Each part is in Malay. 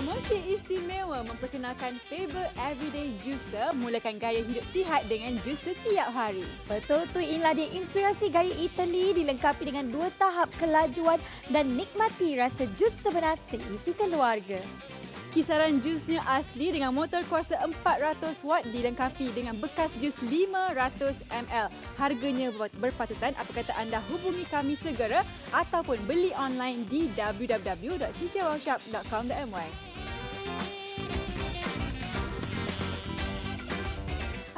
Promosi istimewa memperkenalkan Faber Everyday Juicer mulakan gaya hidup sihat dengan jus setiap hari. Betul tu inilah dia inspirasi gaya Itali dilengkapi dengan dua tahap kelajuan dan nikmati rasa jus sebenar seisi keluarga. Kisaran jusnya asli dengan motor kuasa 400 watt dilengkapi dengan bekas jus 500 ml. Harganya berpatutan apa kata anda hubungi kami segera ataupun beli online di www.cjwowshop.com.my.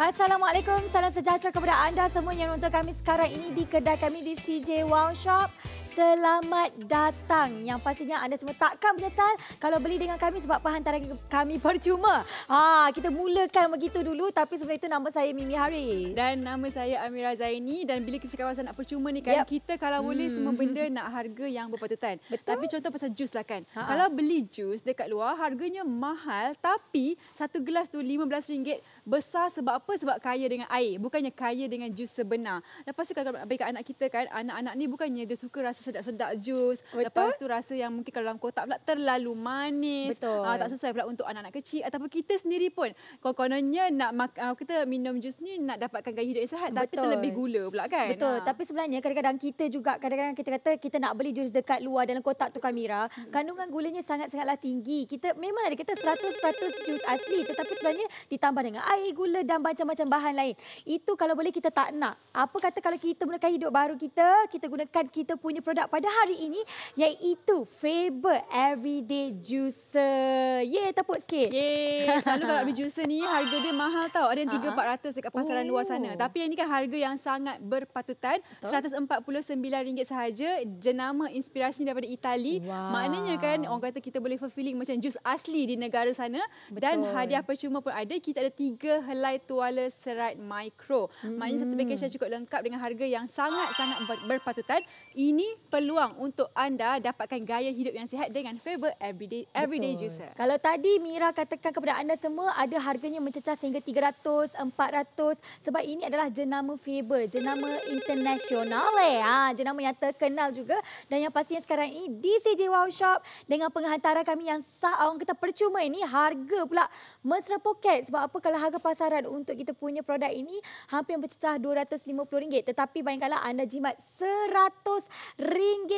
Assalamualaikum, salam sejahtera kepada anda semua yang menonton kami sekarang ini di kedai kami di CJ Wow Shop. Selamat datang. Yang pastinya anda semua takkan menyesal kalau beli dengan kami sebab perhantaran kami percuma. Ha, kita mulakan begitu dulu tapi sebelum itu nama saya Mimi Hari. Dan nama saya Amira Zaini dan bila kita cakap pasal nak percuma ni kan, yep. kita kalau hmm. boleh semua benda nak harga yang berpatutan. Betul. Tapi contoh pasal jus lah kan. Ha-ha. Kalau beli jus dekat luar harganya mahal tapi satu gelas tu RM15 besar sebab apa? Sebab kaya dengan air. Bukannya kaya dengan jus sebenar. Lepas tu kalau bagi anak kita kan, anak-anak ni bukannya dia suka rasa sedap-sedap jus. Betul. Lepas tu rasa yang mungkin kalau dalam kotak pula terlalu manis. Betul. Uh, tak sesuai pula untuk anak-anak kecil ataupun kita sendiri pun. Kononnya nak uh, kita minum jus ni nak dapatkan gaya hidup yang sihat Betul. tapi terlebih gula pula kan. Betul. Ha. Tapi sebenarnya kadang-kadang kita juga kadang-kadang kita kata kita nak beli jus dekat luar dalam kotak tu kamera, hmm. kandungan gulanya sangat-sangatlah tinggi. Kita memang ada kita 100% jus asli tetapi sebenarnya ditambah dengan air, gula dan macam-macam bahan lain. Itu kalau boleh kita tak nak. Apa kata kalau kita gunakan hidup baru kita, kita gunakan kita punya produk pada hari ini iaitu Faber Everyday Juicer. Yeay, tepuk sikit. Yeay, selalu kalau beli juicer ni harga dia mahal tau. Ada yang RM3,400 dekat pasaran oh. luar sana. Tapi yang ini kan harga yang sangat berpatutan. RM149 sahaja. Jenama inspirasi daripada Itali. Wow. Maknanya kan orang kata kita boleh fulfilling macam jus asli di negara sana. Betul. Dan hadiah percuma pun ada. Kita ada tiga helai tuala serat mikro. Hmm. Maknanya satu package yang cukup lengkap dengan harga yang sangat-sangat berpatutan. Ini peluang untuk anda dapatkan gaya hidup yang sihat dengan Faber Everyday Everyday Juicer. Kalau tadi Mira katakan kepada anda semua ada harganya mencecah sehingga 300, 400 sebab ini adalah jenama Faber, jenama internasional eh. Ha, jenama yang terkenal juga dan yang pastinya sekarang ini di CJ Wow Shop dengan penghantaran kami yang sah orang kita percuma ini harga pula mesra poket. Sebab apa? Kalau harga pasaran untuk kita punya produk ini hampir mencecah RM250. Tetapi bayangkanlah anda jimat RM100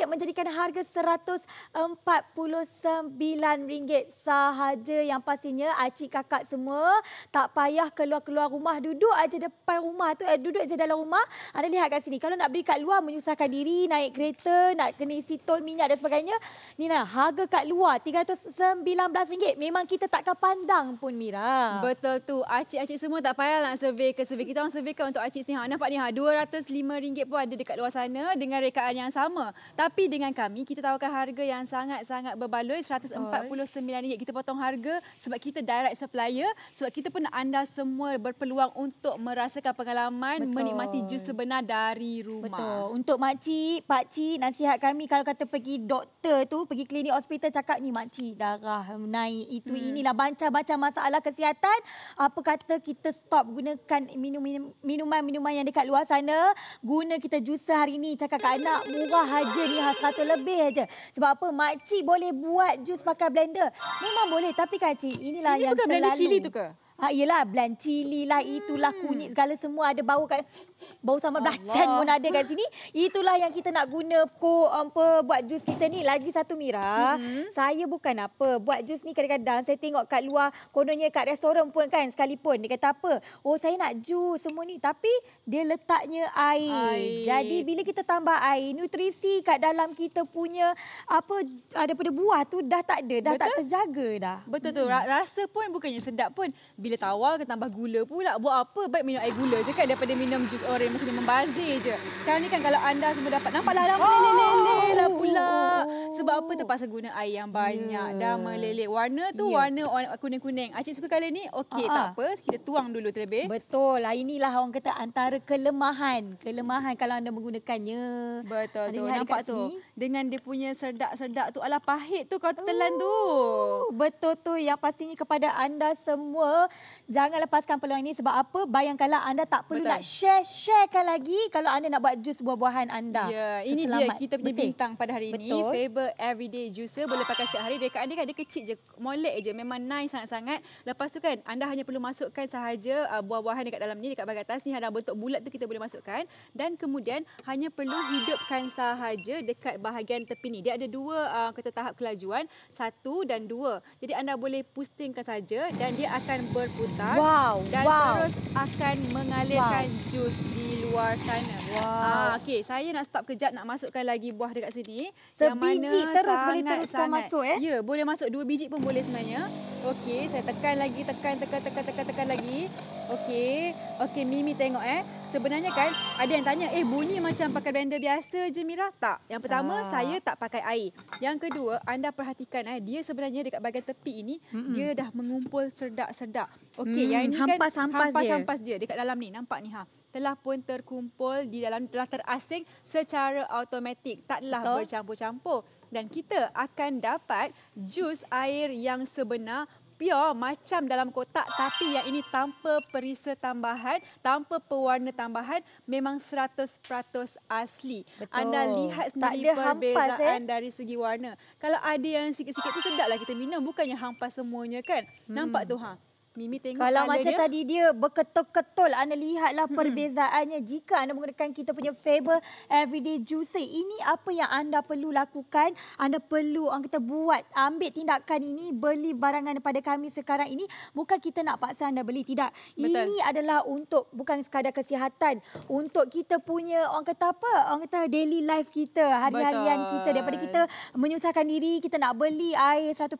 menjadikan harga RM149 sahaja. Yang pastinya acik kakak semua tak payah keluar-keluar rumah. Duduk aja depan rumah tu eh, duduk aja dalam rumah. Anda lihat kat sini. Kalau nak beli kat luar menyusahkan diri naik kereta nak kena isi tol minyak dan sebagainya. Ni nah harga kat luar RM319 memang kita takkan pandang pun Mira betul tu acik-acik semua tak payah nak survey ke survey kita orang surveykan untuk acik sini ha nampak ni ha RM205 pun ada dekat luar sana dengan rekaan yang sama tapi dengan kami, kita tawarkan harga yang sangat-sangat berbaloi, RM149. Kita potong harga sebab kita direct supplier, sebab kita pun anda semua berpeluang untuk merasakan pengalaman Betul. menikmati jus sebenar dari rumah. Betul. Untuk makcik, pakcik, nasihat kami kalau kata pergi doktor tu, pergi klinik hospital cakap ni makcik darah naik, itu hmm. inilah macam-macam masalah kesihatan. Apa kata kita stop gunakan minuman-minuman yang dekat luar sana, guna kita jus hari ini cakap kat anak murah aja ni ha satu lebih aja. Sebab apa? Makcik boleh buat jus pakai blender. Memang boleh tapi kan cik, inilah ini yang bukan selalu. Blender cili tu ke? Ha iyalah blend cili lah itulah hmm. kunyit segala semua ada bau kat bau sama belacan pun ada kat sini. Itulah yang kita nak guna ko apa buat jus kita ni lagi satu Mira. Hmm. Saya bukan apa buat jus ni kadang-kadang saya tengok kat luar kononnya kat restoran pun kan sekalipun dia kata apa? Oh saya nak jus semua ni tapi dia letaknya air. air. Jadi bila kita tambah air nutrisi kat dalam kita punya apa ada pada buah tu dah tak ada dah Betul? tak terjaga dah. Betul tu. Hmm. Rasa pun bukannya sedap pun bila tawar kena tambah gula pula. Buat apa baik minum air gula je kan daripada minum jus orange macam ni membazir je. Sekarang ni kan kalau anda semua dapat nampak lah oh. lele-lele lah pula. Sebab apa terpaksa guna air yang banyak yeah. dah meleleh. Warna tu yeah. warna kuning-kuning. Acik suka kali ni? Okey, uh-huh. tak apa. Kita tuang dulu terlebih. Betul lah. Inilah orang kata antara kelemahan. Kelemahan kalau anda menggunakannya. Betul tu. Nampak tu. Sini. Dengan dia punya serdak-serdak tu. Alah pahit tu kau telan tu. Oh, betul tu. Yang pastinya kepada anda semua, jangan lepaskan peluang ini sebab apa? Bayangkanlah anda tak perlu betul. nak share-sharekan lagi kalau anda nak buat jus buah-buahan anda. Ya, ini dia kita punya bersih. bintang pada hari ini. Betul. Faber Everyday Juicer. Boleh pakai setiap hari. Dekat dia kan dia kecil je. Molek je. Memang nice sangat-sangat. Lepas tu kan, anda hanya perlu masukkan sahaja uh, buah-buahan dekat dalam ni, dekat bahagian atas ni ada bentuk bulat tu kita boleh masukkan. Dan kemudian hanya perlu hidupkan sahaja dekat bahagian tepi ni. Dia ada dua uh, kata tahap kelajuan, satu dan dua. Jadi anda boleh pusingkan saja dan dia akan berputar wow. dan wow. terus akan mengalirkan wow. jus di luar sana. Wow. Ah, okay, saya nak stop kejap nak masukkan lagi buah dekat sini. Sebiji terus boleh teruskan masuk eh? Ya, boleh masuk dua biji pun boleh sebenarnya. Okey, saya tekan lagi, tekan, tekan, tekan, tekan, tekan lagi. Okey, okey Mimi tengok eh sebenarnya kan ada yang tanya, eh bunyi macam pakai blender biasa je Mira? Tak. Yang pertama, ah. saya tak pakai air. Yang kedua, anda perhatikan eh, dia sebenarnya dekat bahagian tepi ini, Mm-mm. dia dah mengumpul serdak-serdak. Okey, mm, yang ini hampas, kan hampas-hampas dia. dia dekat dalam ni. Nampak ni ha. Telah pun terkumpul di dalam, telah terasing secara automatik. Taklah bercampur-campur. Dan kita akan dapat jus air yang sebenar pure macam dalam kotak tapi yang ini tanpa perisa tambahan, tanpa pewarna tambahan, memang 100% asli. Betul. Anda lihat sendiri perbezaan eh? dari segi warna. Kalau ada yang sikit-sikit tu sedaplah kita minum, bukannya hampas semuanya kan. Hmm. Nampak tu ha? Mimi tengok Kalau macam dia. tadi dia berketul-ketul anda lihatlah hmm. perbezaannya jika anda menggunakan kita punya Faber Everyday Juice. Ini apa yang anda perlu lakukan? Anda perlu orang kita buat ambil tindakan ini beli barangan daripada kami sekarang ini bukan kita nak paksa anda beli tidak. Betul. Ini adalah untuk bukan sekadar kesihatan, untuk kita punya orang kata apa? Orang kata daily life kita, hari-harian kita daripada kita menyusahkan diri kita nak beli air 100%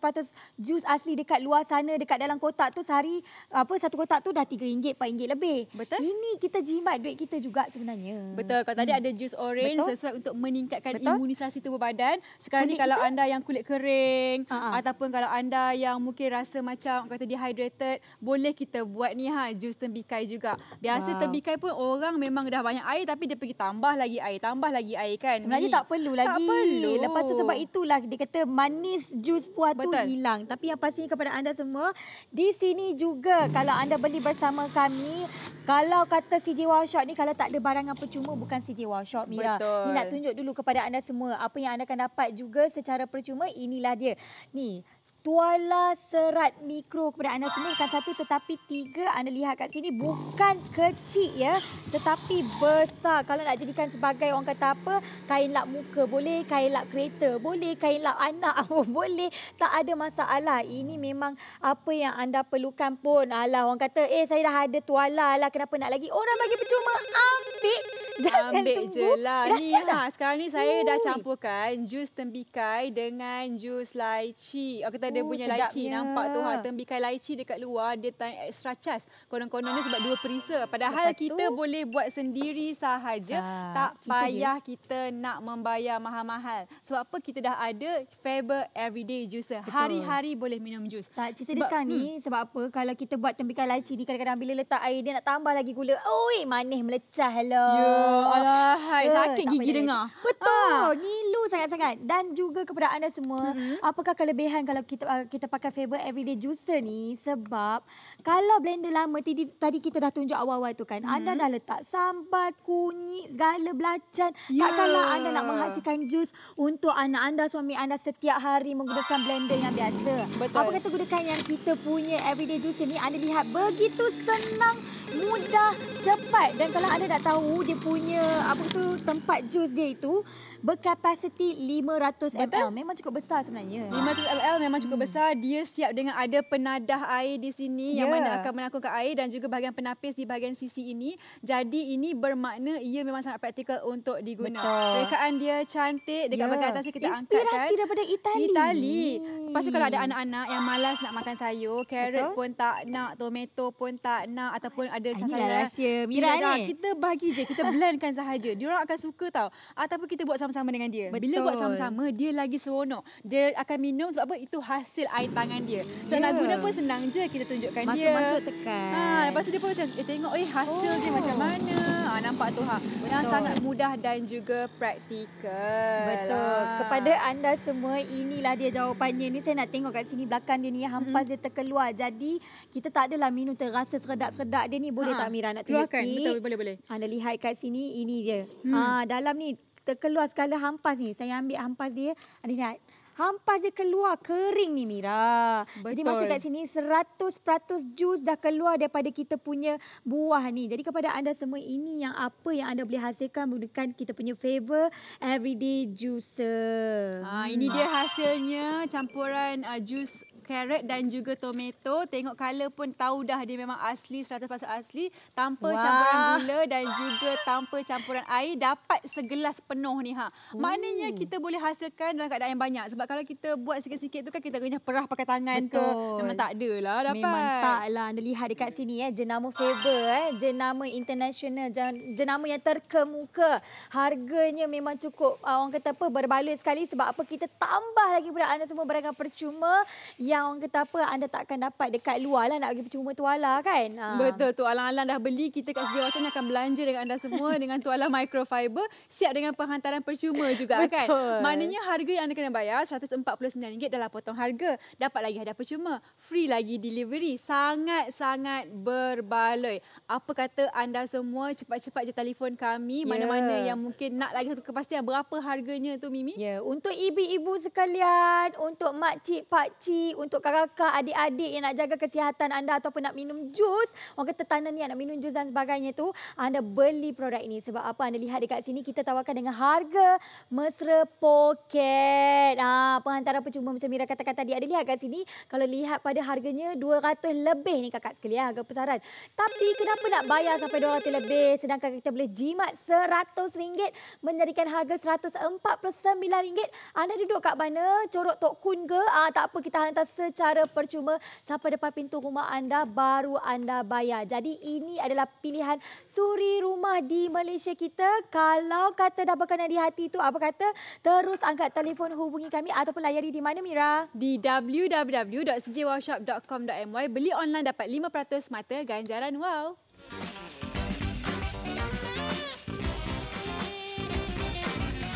jus asli dekat luar sana dekat dalam kotak tu sehari hari apa satu kotak tu dah RM3, RM4 lebih. Betul. Ini kita jimat duit kita juga sebenarnya. Betul. Kalau hmm. tadi ada jus orange Betul. sesuai untuk meningkatkan Betul. imunisasi tubuh badan. Sekarang kulit ni kalau kita? anda yang kulit kering uh-huh. ataupun kalau anda yang mungkin rasa macam kata dehydrated, boleh kita buat ni ha jus tembikai juga. Biasa wow. tembikai pun orang memang dah banyak air tapi dia pergi tambah lagi air, tambah lagi air kan. Sebenarnya ni. tak perlu lagi. Tak perlu. Lepas tu sebab itulah dia kata manis jus puas tu hilang. Tapi yang pastinya kepada anda semua di sini juga kalau anda beli bersama kami kalau kata CJ Wow Shop ni kalau tak ada barangan percuma bukan CJ Wow Shop Mira. Betul. Ni nak tunjuk dulu kepada anda semua apa yang anda akan dapat juga secara percuma inilah dia. Ni tuala serat mikro kepada anda semua. Bukan satu tetapi tiga anda lihat kat sini. Bukan kecil ya. Tetapi besar. Kalau nak jadikan sebagai orang kata apa kain lap muka boleh kain lap kereta boleh kain lap anak boleh. Tak ada masalah. Ini memang apa yang anda perlukan pun. Alah orang kata eh saya dah ada tuala lah. Kenapa nak lagi? Orang bagi percuma ambil Jangan Ambil tunggu. je lah. Ni ha, sekarang ni saya Ui. dah campurkan jus tembikai dengan jus lychee. Aku kata dia uh, punya lychee. Nampak tu ha, tembikai lychee dekat luar. Dia tak extra charge. Konon-konon ni sebab dua perisa. Padahal Lepas kita tu, boleh buat sendiri sahaja. Ha, tak payah dia. kita nak membayar mahal-mahal. Sebab apa kita dah ada Faber Everyday Juicer. Hari-hari boleh minum jus. Tak, cerita sebab, dia sekarang hmm. ni sebab apa? Kalau kita buat tembikai lychee ni kadang-kadang bila letak air dia nak tambah lagi gula. Oi, manis melecah lah. Yeah. Alahai, sakit gigi dengar. Betul. Ha. Ngilu sangat-sangat. Dan juga kepada anda semua, mm-hmm. apakah kelebihan kalau kita uh, kita pakai Faber Everyday Juicer ni? Sebab kalau blender lama tadi, tadi kita dah tunjuk awal-awal tu kan, mm-hmm. anda dah letak sambal, kunyit, segala belacan. Yeah. Takkanlah anda nak menghasilkan jus untuk anak anda, suami anda setiap hari menggunakan blender yang biasa. Betul. Apa kata gunakan yang kita punya Everyday Juicer ni, anda lihat begitu senang mudah, cepat dan kalau anda nak tahu dia punya apa tu tempat jus dia itu berkapasiti 500 ml. Memang cukup besar sebenarnya. 500 ml memang cukup hmm. besar. Dia siap dengan ada penadah air di sini yeah. yang mana akan menakungkan air dan juga bahagian penapis di bahagian sisi ini. Jadi ini bermakna ia memang sangat praktikal untuk diguna. Betul. Rekaan dia cantik dekat yeah. bahagian atas kita Inspirasi angkat kan. Inspirasi daripada Itali. Itali. Lepas tu kalau ada anak-anak yang malas nak makan sayur, carrot pun tak nak, tomato pun tak nak ataupun ada macam Inilah rahsia Mira ni. Kita bagi je, kita blendkan sahaja. Dia orang akan suka tau. Ataupun kita buat sama sama-sama dengan dia. Betul. Bila buat sama-sama, dia lagi seronok. Dia akan minum sebab apa? Itu hasil air tangan dia. So, yeah. nak guna pun senang je kita tunjukkan Masuk, dia. Masuk-masuk tekan. Ha, lepas tu dia pun macam, eh tengok eh hasil oh. dia macam mana. Ha, nampak tu ha. Yang sangat mudah dan juga praktikal. Betul. Ha. Kepada anda semua inilah dia jawapannya. Ni saya nak tengok kat sini belakang dia ni hampas hmm. dia terkeluar. Jadi kita tak adalah minum terasa seredak-seredak dia ni boleh ha. tak Mira nak tunjuk sikit? Betul boleh boleh. Anda lihat kat sini ini dia. Hmm. Ha dalam ni terkeluar skala hampas ni. Saya ambil hampas dia. Anda lihat hampas dia keluar kering ni Mira. Betul. Jadi maksud kat sini 100% jus dah keluar daripada kita punya buah ni. Jadi kepada anda semua ini yang apa yang anda boleh hasilkan menggunakan kita punya favor everyday juicer. Ha, ini dia hasilnya campuran uh, jus carrot dan juga tomato. Tengok color pun tahu dah dia memang asli, 100% asli. Tanpa Wah. campuran gula dan juga tanpa campuran air. Dapat segelas penuh ni. ha. Maknanya kita boleh hasilkan dalam keadaan yang banyak. Sebab kalau kita buat sikit-sikit tu kan kita kena perah pakai tangan Betul. ke. Memang tak ada lah dapat. Memang tak lah. Anda lihat dekat sini eh. Jenama favor eh. Jenama international. Jenama yang terkemuka. Harganya memang cukup uh, orang kata apa berbaloi sekali. Sebab apa kita tambah lagi pula anda semua barang percuma yang orang kata apa anda tak akan dapat dekat luar lah nak pergi percuma tuala kan. Ha. Betul tu alang-alang dah beli kita kat Sedia Wacan akan belanja dengan anda semua dengan tuala microfiber siap dengan penghantaran percuma juga kan? Betul. kan. Maknanya harga yang anda kena bayar RM149 dalam potong harga. Dapat lagi hadiah percuma. Free lagi delivery. Sangat-sangat berbaloi. Apa kata anda semua cepat-cepat je telefon kami. Yeah. Mana-mana yang mungkin nak lagi satu kepastian berapa harganya tu Mimi? Ya, yeah. untuk ibu-ibu sekalian, untuk makcik, pakcik, untuk kakak-kakak, adik-adik yang nak jaga kesihatan anda ataupun nak minum jus, orang kata tanah ni nak minum jus dan sebagainya tu, anda beli produk ini. Sebab apa? Anda lihat dekat sini, kita tawarkan dengan harga mesra poket. Ha, penghantaran percuma macam Mira kata-kata tadi. Ada lihat kat sini, kalau lihat pada harganya 200 lebih ni kakak sekalian, harga pesaran. Tapi kenapa nak bayar sampai 200 lebih sedangkan kita boleh jimat RM100 menjadikan harga RM149? Anda duduk kat mana? Corok Tok Kun ke? Ah, tak apa, kita hantar secara percuma sampai depan pintu rumah anda baru anda bayar. Jadi ini adalah pilihan suri rumah di Malaysia kita. Kalau kata dah berkenan di hati tu apa kata terus angkat telefon hubungi kami ataupun layari di mana Mira? Di www.sejawshop.com.my beli online dapat 5% mata ganjaran wow.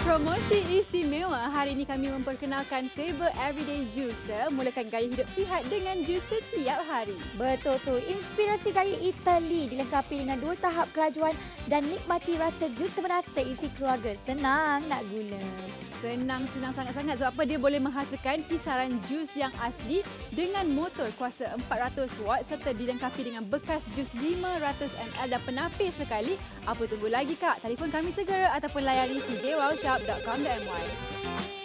Promosi istimewa hari ini kami memperkenalkan Faber Everyday Juicer mulakan gaya hidup sihat dengan jus setiap hari. Betul tu. Inspirasi gaya Itali dilengkapi dengan dua tahap kelajuan dan nikmati rasa jus sebenar seisi keluarga. Senang nak guna. Senang, senang sangat-sangat sebab apa dia boleh menghasilkan kisaran jus yang asli dengan motor kuasa 400 watt serta dilengkapi dengan bekas jus 500 ml dan penapis sekali. Apa tunggu lagi kak? Telefon kami segera ataupun layari CJ Wow Shop shop.com.my.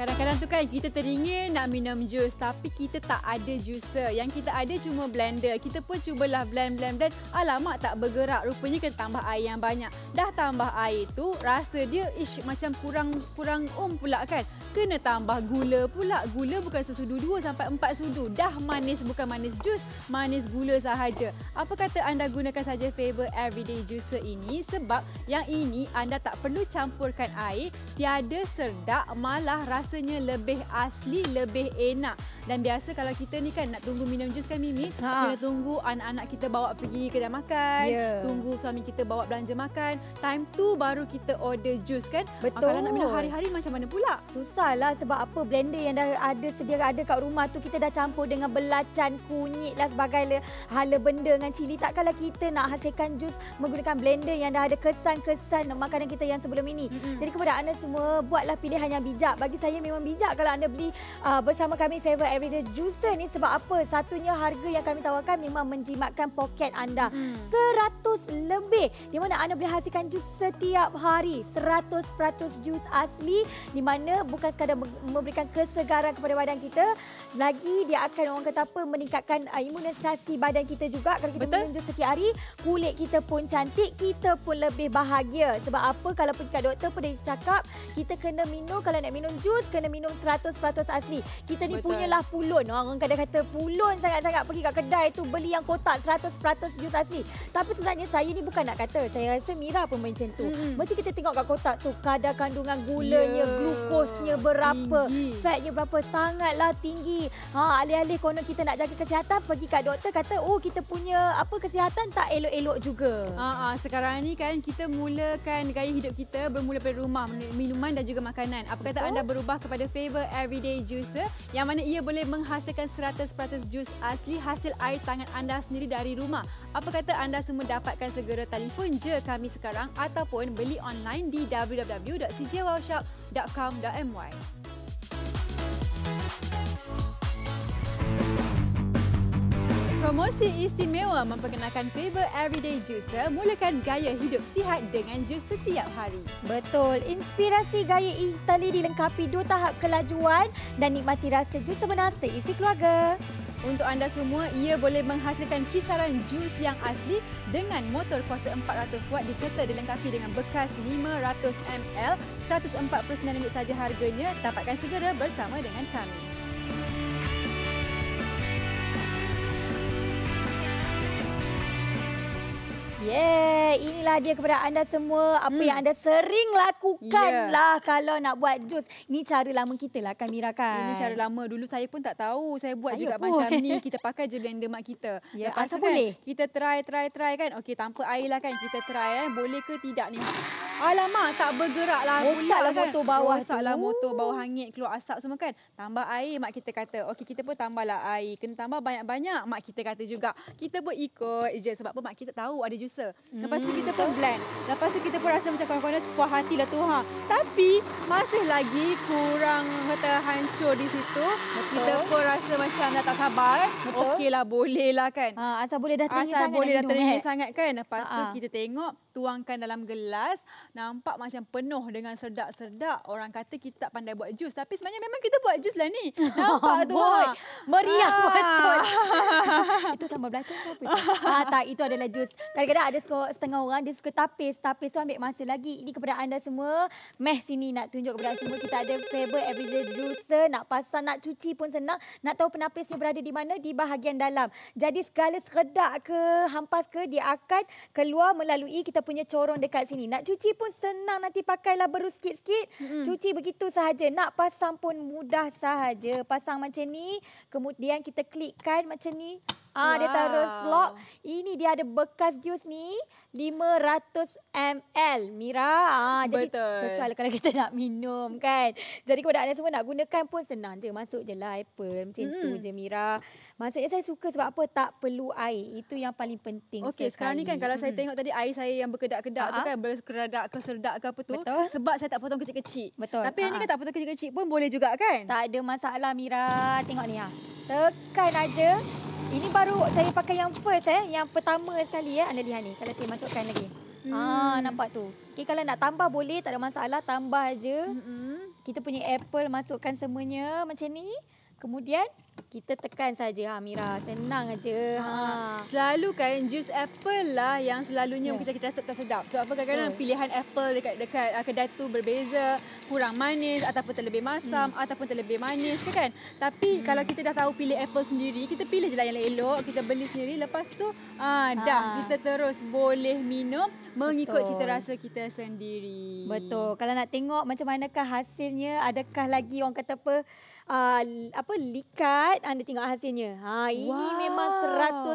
Kadang-kadang tu kan kita teringin nak minum jus tapi kita tak ada juicer. Yang kita ada cuma blender. Kita pun cubalah blend blend blend. Alamak tak bergerak. Rupanya kena tambah air yang banyak. Dah tambah air tu rasa dia ish macam kurang kurang um pula kan. Kena tambah gula pula. Gula bukan sesudu dua sampai empat sudu. Dah manis bukan manis jus, manis gula sahaja. Apa kata anda gunakan saja Faber Everyday Juicer ini sebab yang ini anda tak perlu campurkan air. Tiada serdak malah rasa rasanya lebih asli, lebih enak. Dan biasa kalau kita ni kan nak tunggu minum jus kan Mimi, ha. kena tunggu anak-anak kita bawa pergi kedai makan, yeah. tunggu suami kita bawa belanja makan. Time tu baru kita order jus kan. Betul. Kalau nak minum hari-hari macam mana pula? Susahlah sebab apa blender yang dah ada sedia ada kat rumah tu kita dah campur dengan belacan, kunyit lah sebagai hala benda dengan cili. Takkanlah kita nak hasilkan jus menggunakan blender yang dah ada kesan-kesan makanan kita yang sebelum ini. Mm-hmm. Jadi kepada anda semua buatlah pilihan yang bijak. Bagi saya memang bijak kalau anda beli uh, bersama kami Favor Everyday Juicer ni sebab apa? Satunya harga yang kami tawarkan memang menjimatkan poket anda. Hmm. 100 lebih di mana anda boleh hasilkan jus setiap hari. 100% jus asli di mana bukan sekadar memberikan kesegaran kepada badan kita, lagi dia akan orang kata apa meningkatkan uh, imunisasi badan kita juga kalau kita minum jus setiap hari, kulit kita pun cantik, kita pun lebih bahagia. Sebab apa? Kalau pergi kat doktor pun dia cakap kita kena minum kalau nak minum jus kena minum 100% asli. Kita ni Betul. punyalah pulun. Orang kadang kata pulun sangat-sangat pergi kat kedai tu beli yang kotak 100% jus asli. Tapi sebenarnya saya ni bukan nak kata. Saya rasa Mira pun macam tu. Hmm. Mesti kita tengok kat kotak tu kadar kandungan gulanya, yeah. glukosnya berapa, tinggi. fatnya berapa. Sangatlah tinggi. Ha, alih-alih konon kita nak jaga kesihatan, pergi kat doktor kata, oh kita punya apa kesihatan tak elok-elok juga. Ha, ha, sekarang ni kan kita mulakan gaya hidup kita bermula dari rumah. Minuman dan juga makanan. Apa kata Betul. anda berubah kepada Faber Everyday Juicer yang mana ia boleh menghasilkan 100% jus asli hasil air tangan anda sendiri dari rumah. Apa kata anda semua dapatkan segera telefon je kami sekarang ataupun beli online di www.cjwowshop.com.my. Promosi istimewa memperkenalkan Faber Everyday Juicer mulakan gaya hidup sihat dengan jus setiap hari. Betul. Inspirasi gaya Itali dilengkapi dua tahap kelajuan dan nikmati rasa jus sebenar seisi keluarga. Untuk anda semua, ia boleh menghasilkan kisaran jus yang asli dengan motor kuasa 400 watt diserta dilengkapi dengan bekas 500 ml 149 ringgit saja harganya. Dapatkan segera bersama dengan kami. Yeah, inilah dia kepada anda semua apa hmm. yang anda sering lakukan yeah. lah kalau nak buat jus. Ini cara lama kita lah kan Mira kan. Ini cara lama. Dulu saya pun tak tahu. Saya buat saya juga pun. macam ni. Kita pakai je blender mak kita. Ya, yeah, asal kan, boleh? Kita try, try, try kan. Okey, tanpa air lah kan. Kita try eh. Boleh ke tidak ni? Alamak, tak bergerak lah. Rosak lah kan. motor bawah Rosak tu. lah motor bawah hangit. Keluar asap semua kan. Tambah air, mak kita kata. Okey, kita pun tambahlah air. Kena tambah banyak-banyak, mak kita kata juga. Kita pun ikut je. Sebab apa mak kita tahu ada jus juicer. Lepas tu kita pun blend. Lepas tu kita pun rasa macam kawan-kawan puas hati lah tu. Ha. Tapi masih lagi kurang kata hancur di situ. Betul. Kita pun rasa macam dah tak sabar. Okeylah boleh lah kan. Ha, asal boleh dah teringin sangat. Asal boleh dah teringin eh. sangat kan. Lepas ha, tu kita tengok tuangkan dalam gelas. Nampak macam penuh dengan serdak-serdak. Orang kata kita tak pandai buat jus. Tapi sebenarnya memang kita buat jus lah ni. Nampak tu. Ha. Meriah ha. betul. itu sama belacan ke apa? ha, tak, itu adalah jus. Kadang-kadang ada setengah orang dia suka tapis. Tapis tu ambil masa lagi. Ini kepada anda semua. Meh sini nak tunjuk kepada semua. Kita ada Faber Everyday Juicer. Nak pasang, nak cuci pun senang. Nak tahu penapisnya berada di mana? Di bahagian dalam. Jadi segala seredak ke, hampas ke, dia akan keluar melalui kita punya corong dekat sini. Nak cuci pun senang. Nanti pakailah berus sikit-sikit. Hmm. Cuci begitu sahaja. Nak pasang pun mudah sahaja. Pasang macam ni. Kemudian kita klikkan macam ni. Ah wow. dia taruh slot. Ini dia ada bekas jus ni 500 ml. Mira. Ah jadi sesuai kalau kita nak minum kan. Jadi kepada anda semua nak gunakan pun senang je. Masuk je lah apple macam hmm. tu je Mira. Maksudnya saya suka sebab apa tak perlu air. Itu yang paling penting Okey sekarang ni kan kalau hmm. saya tengok tadi air saya yang berkedak-kedak tu kan berkedak ke serdak ke apa tu Betul. sebab saya tak potong kecil-kecil. Betul. Tapi yang ni kan tak potong kecil-kecil pun boleh juga kan? Tak ada masalah Mira. Tengok ni ha. Tekan aja. Ini baru saya pakai yang first eh, yang pertama sekali ya. Eh. Anda lihat ni kalau saya masukkan lagi. Hmm. Ah nampak tu. Okey kalau nak tambah boleh tak ada masalah tambah aja. Hmm. Kita punya apple masukkan semuanya macam ni. Kemudian kita tekan saja ha Mira senang aja ha. Selalu kan jus apple lah yang selalunya yeah. kita rasa tak sedap. Sebab apa kadang-kadang oh. pilihan apple dekat dekat uh, kedai tu berbeza, kurang manis ataupun terlebih masam hmm. ataupun terlebih manis kan. Tapi hmm. kalau kita dah tahu pilih apple sendiri, kita pilih je lah yang elok, kita beli sendiri lepas tu ah ha. dah kita terus boleh minum mengikut Betul. cita rasa kita sendiri. Betul. Kalau nak tengok macam manakah hasilnya, adakah lagi orang kata apa uh, apa likat anda tengok hasilnya. Ha ini wow. memang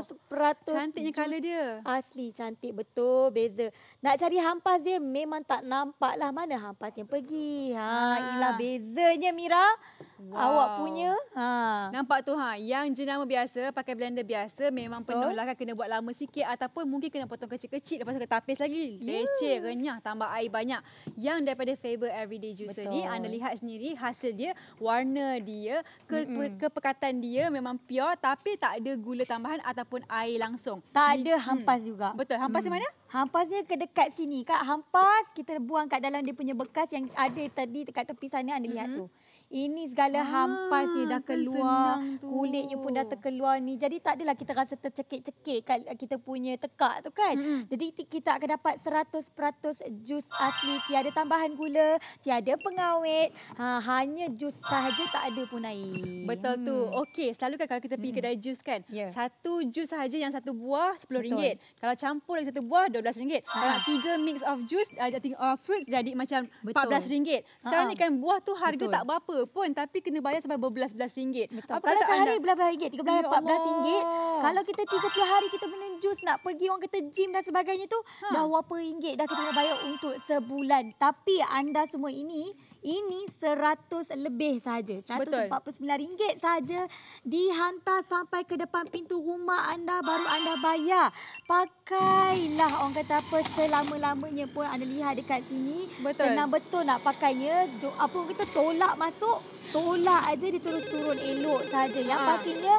100% cantiknya color dia. Asli cantik betul beza. Nak cari hampas dia memang tak nampak lah mana hampas yang pergi. Ha, ha. inilah bezanya Mira. Wow. Awak punya. Ha. Nampak tu ha. Yang jenama biasa, pakai blender biasa memang Betul. penuh lah kan. Kena buat lama sikit ataupun mungkin kena potong kecil-kecil. Lepas tu tapis lagi. Leceh, yeah. renyah, tambah air banyak. Yang daripada Faber Everyday Juicer Betul. ni, anda lihat sendiri hasil dia, warna dia, ke, kepekatan dia memang pure tapi tak ada gula tambahan ataupun air langsung. Tak ada hampas hmm. juga. Betul. Hampas hmm. di mana? Hampasnya ke dekat sini. Kak hampas, kita buang kat dalam dia punya bekas yang ada tadi dekat tepi sana anda lihat mm-hmm. tu. Ini segala ah, hampas ni dah keluar. Kulitnya pun dah terkeluar ni. Jadi tak adalah kita rasa tercekik-cekik kat kita punya tekak tu kan. Hmm. Jadi kita akan dapat 100% jus asli. Tiada tambahan gula. Tiada pengawet. Ha, hanya jus sahaja tak ada pun air. Betul hmm. tu. Okey, selalu kan kalau kita pergi hmm. kedai jus kan. Yeah. Satu jus sahaja yang satu buah RM10. Kalau campur lagi satu buah RM12. Ha. Kalau tiga mix of juice, uh, uh, fruit jadi macam RM14. Sekarang ha. ni kan buah tu harga Betul. tak berapa pun tapi kena bayar sampai berbelas-belas ringgit. Betul. Apa kalau sehari belas-belas ringgit, tiga belas, ya empat belas ringgit. Kalau kita tiga puluh hari kita minum jus nak pergi orang kata gym dan sebagainya tu ha. dah berapa ringgit dah kita kena bayar untuk sebulan. Tapi anda semua ini, ini seratus lebih saja. Seratus empat puluh sembilan ringgit saja dihantar sampai ke depan pintu rumah anda baru anda bayar. Pakailah orang kata apa selama-lamanya pun anda lihat dekat sini. Betul. Senang betul nak pakainya. Apa kata tolak masuk, tolak aja dia terus turun elok saja. Yang ha. pastinya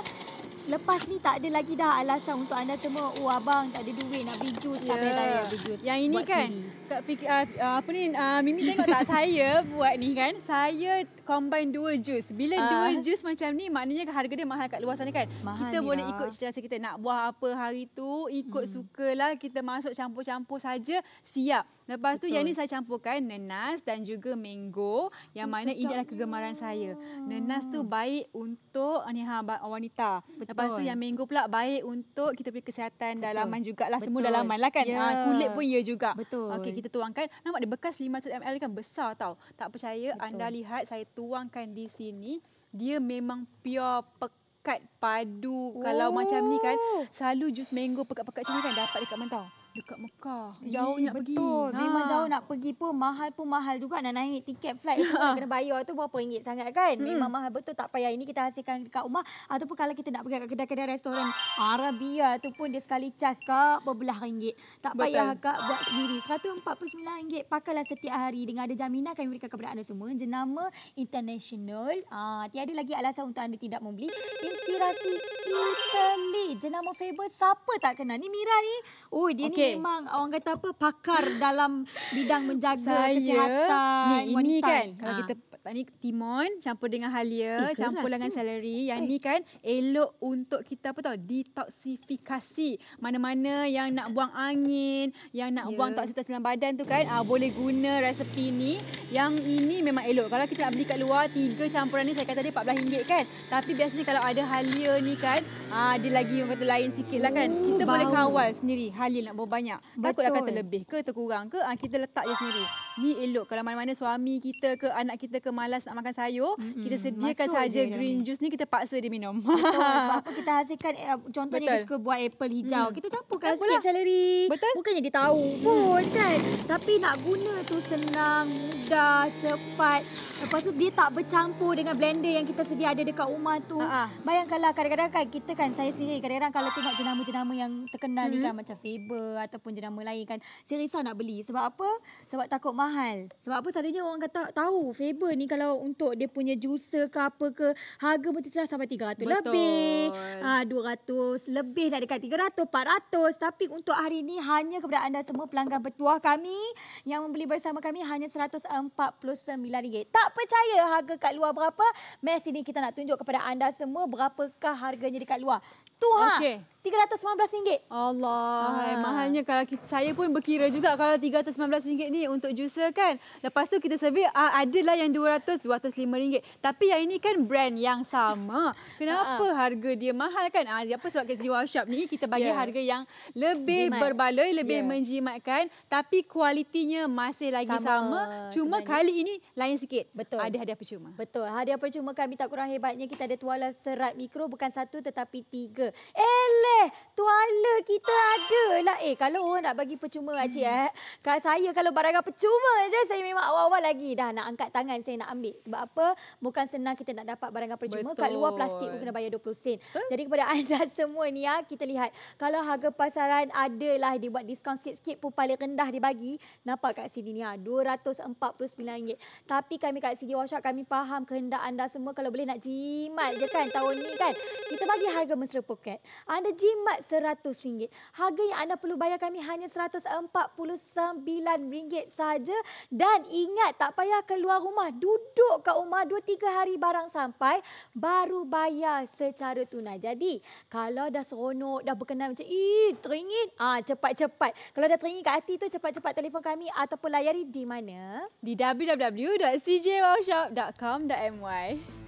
lepas ni tak ada lagi dah alasan untuk anda semua oh abang tak ada duit nak beli jus yeah. tak payah beli jus. Yang ini kan tak fikir uh, apa ni uh, Mimi tengok tak saya buat ni kan. Saya combine dua jus. Bila uh. dua jus macam ni maknanya harga dia mahal kat luar sana kan. Mahal kita boleh lah. ikut cita rasa kita nak buah apa hari tu ikut hmm. sukalah kita masuk campur-campur saja siap. Lepas Betul. tu yang ni saya campurkan nenas dan juga mango yang oh, mana ini adalah kegemaran saya. Nenas tu baik untuk ni ha wanita. Betul. Lepas tu yang mango pula baik untuk kita punya kesihatan Betul. dalaman jugalah Betul. semua dalaman lah kan. Yeah. Ha, kulit pun ya juga. Betul. Okey kita tuangkan. Nampak dia bekas 500 ml kan besar tau. Tak percaya Betul. anda lihat saya tuangkan di sini. Dia memang pure pekat padu. Oh. Kalau macam ni kan selalu jus mango pekat-pekat macam ni kan dapat dekat mana tau dekat Mekah. Jauh nak pergi. Betul. Ha. Memang jauh nak pergi pun mahal pun mahal juga nak naik tiket flight semua kena bayar tu berapa ringgit sangat kan. Hmm. Memang mahal betul tak payah ini kita hasilkan dekat rumah ataupun kalau kita nak pergi ke kedai-kedai restoran Arabia tu pun dia sekali cas kak berbelah ringgit. Tak payah kak buat sendiri. RM149 pakailah setiap hari dengan ada jaminan kami berikan kepada anda semua jenama international. Ah tiada lagi alasan untuk anda tidak membeli inspirasi Italy. Jenama Faber siapa tak kenal ni Mira ni. Oh dia okay. ni okay. memang orang kata apa pakar dalam bidang menjaga Saya, kesihatan ni, ini kan kalau ha. Kita ni timon campur dengan halia eh, campur dengan celery yang eh. ni kan elok untuk kita apa tahu detoksifikasi. Mana-mana yang nak buang angin yang nak yeah. buang toksik dalam badan tu kan ah boleh guna resepi ni. Yang ini memang elok. Kalau kita nak beli kat luar tiga campuran ni saya kata dia RM14 kan. Tapi biasanya kalau ada halia ni kan ah dia lagi orang kata lain sikit lah kan. Kita bau. boleh kawal sendiri. Halia nak buang banyak. Takut akan terlebih ke terkurang ke ah, kita letak je sendiri. Ni elok. Kalau mana-mana suami kita ke anak kita ke malas nak makan sayur, mm-hmm. kita sediakan saja green juice ni kita paksa dia minum. Betul. Sebab apa kita hasilkan uh, contohnya Betul. suka buat apple hijau. Mm. Kita campurkan Campur sikit celery. Betul. Bukannya dia tahu mm. pun kan. Tapi nak guna tu senang, mudah, cepat. Lepas tu dia tak bercampur dengan blender yang kita sedia ada dekat rumah tu. Uh-huh. Bayangkanlah kadang-kadang kan kita kan saya sendiri kadang-kadang kalau tengok jenama-jenama yang terkenal mm-hmm. ni kan mm-hmm. macam Faber ataupun jenama lain kan. Saya risau nak beli. Sebab apa? Sebab takut mahal. Sebab apa selalunya orang kata tahu Faber ni kalau untuk dia punya juicer ke apa ke harga pun tercelah sampai 300 Betul. lebih ha, 200 lebih dah dekat 300 400 tapi untuk hari ini hanya kepada anda semua pelanggan bertuah kami yang membeli bersama kami hanya RM149 tak percaya harga kat luar berapa? Mes ini kita nak tunjuk kepada anda semua berapakah harganya dekat luar tu ha okay. RM315. Allah, ha. mahalnya kalau kita, saya pun berkira juga kalau RM315 ni untuk juicer kan. Lepas tu kita survey uh, adalah yang RM200, RM205. Tapi yang ini kan brand yang sama. Kenapa ha. harga dia mahal kan? Ah, apa sebab kat Ziwa Shop ni kita bagi yeah. harga yang lebih Jimat. berbaloi, lebih yeah. menjimatkan. Tapi kualitinya masih lagi sama. sama. Cuma sebenarnya. kali ini lain sikit. Betul. Ada hadiah percuma. Betul. Hadiah percuma kami tak kurang hebatnya. Kita ada tuala serat mikro bukan satu tetapi tiga. Eleh! Eh, tuala kita ada lah. Eh, kalau orang nak bagi percuma hmm. eh. Kalau saya kalau barangan percuma je, saya memang awal-awal lagi dah nak angkat tangan saya nak ambil. Sebab apa? Bukan senang kita nak dapat barangan percuma. Betul. Kat luar plastik pun kena bayar 20 sen. Huh? Jadi kepada anda semua ni ya, kita lihat. Kalau harga pasaran adalah dibuat diskaun sikit-sikit pun paling rendah dibagi. Nampak kat sini ni ya, RM249. Tapi kami kat sini Workshop kami faham kehendak anda semua kalau boleh nak jimat je kan tahun ni kan. Kita bagi harga mesra Pocket, anda jimat RM100. Harga yang anda perlu bayar kami hanya RM149 saja. Dan ingat, tak payah keluar rumah. Duduk kat rumah 2-3 hari barang sampai, baru bayar secara tunai. Jadi, kalau dah seronok, dah berkenan macam, ih, teringin, ah, cepat-cepat. Kalau dah teringin kat hati tu, cepat-cepat telefon kami ataupun layari di mana? Di www.cjwowshop.com.my.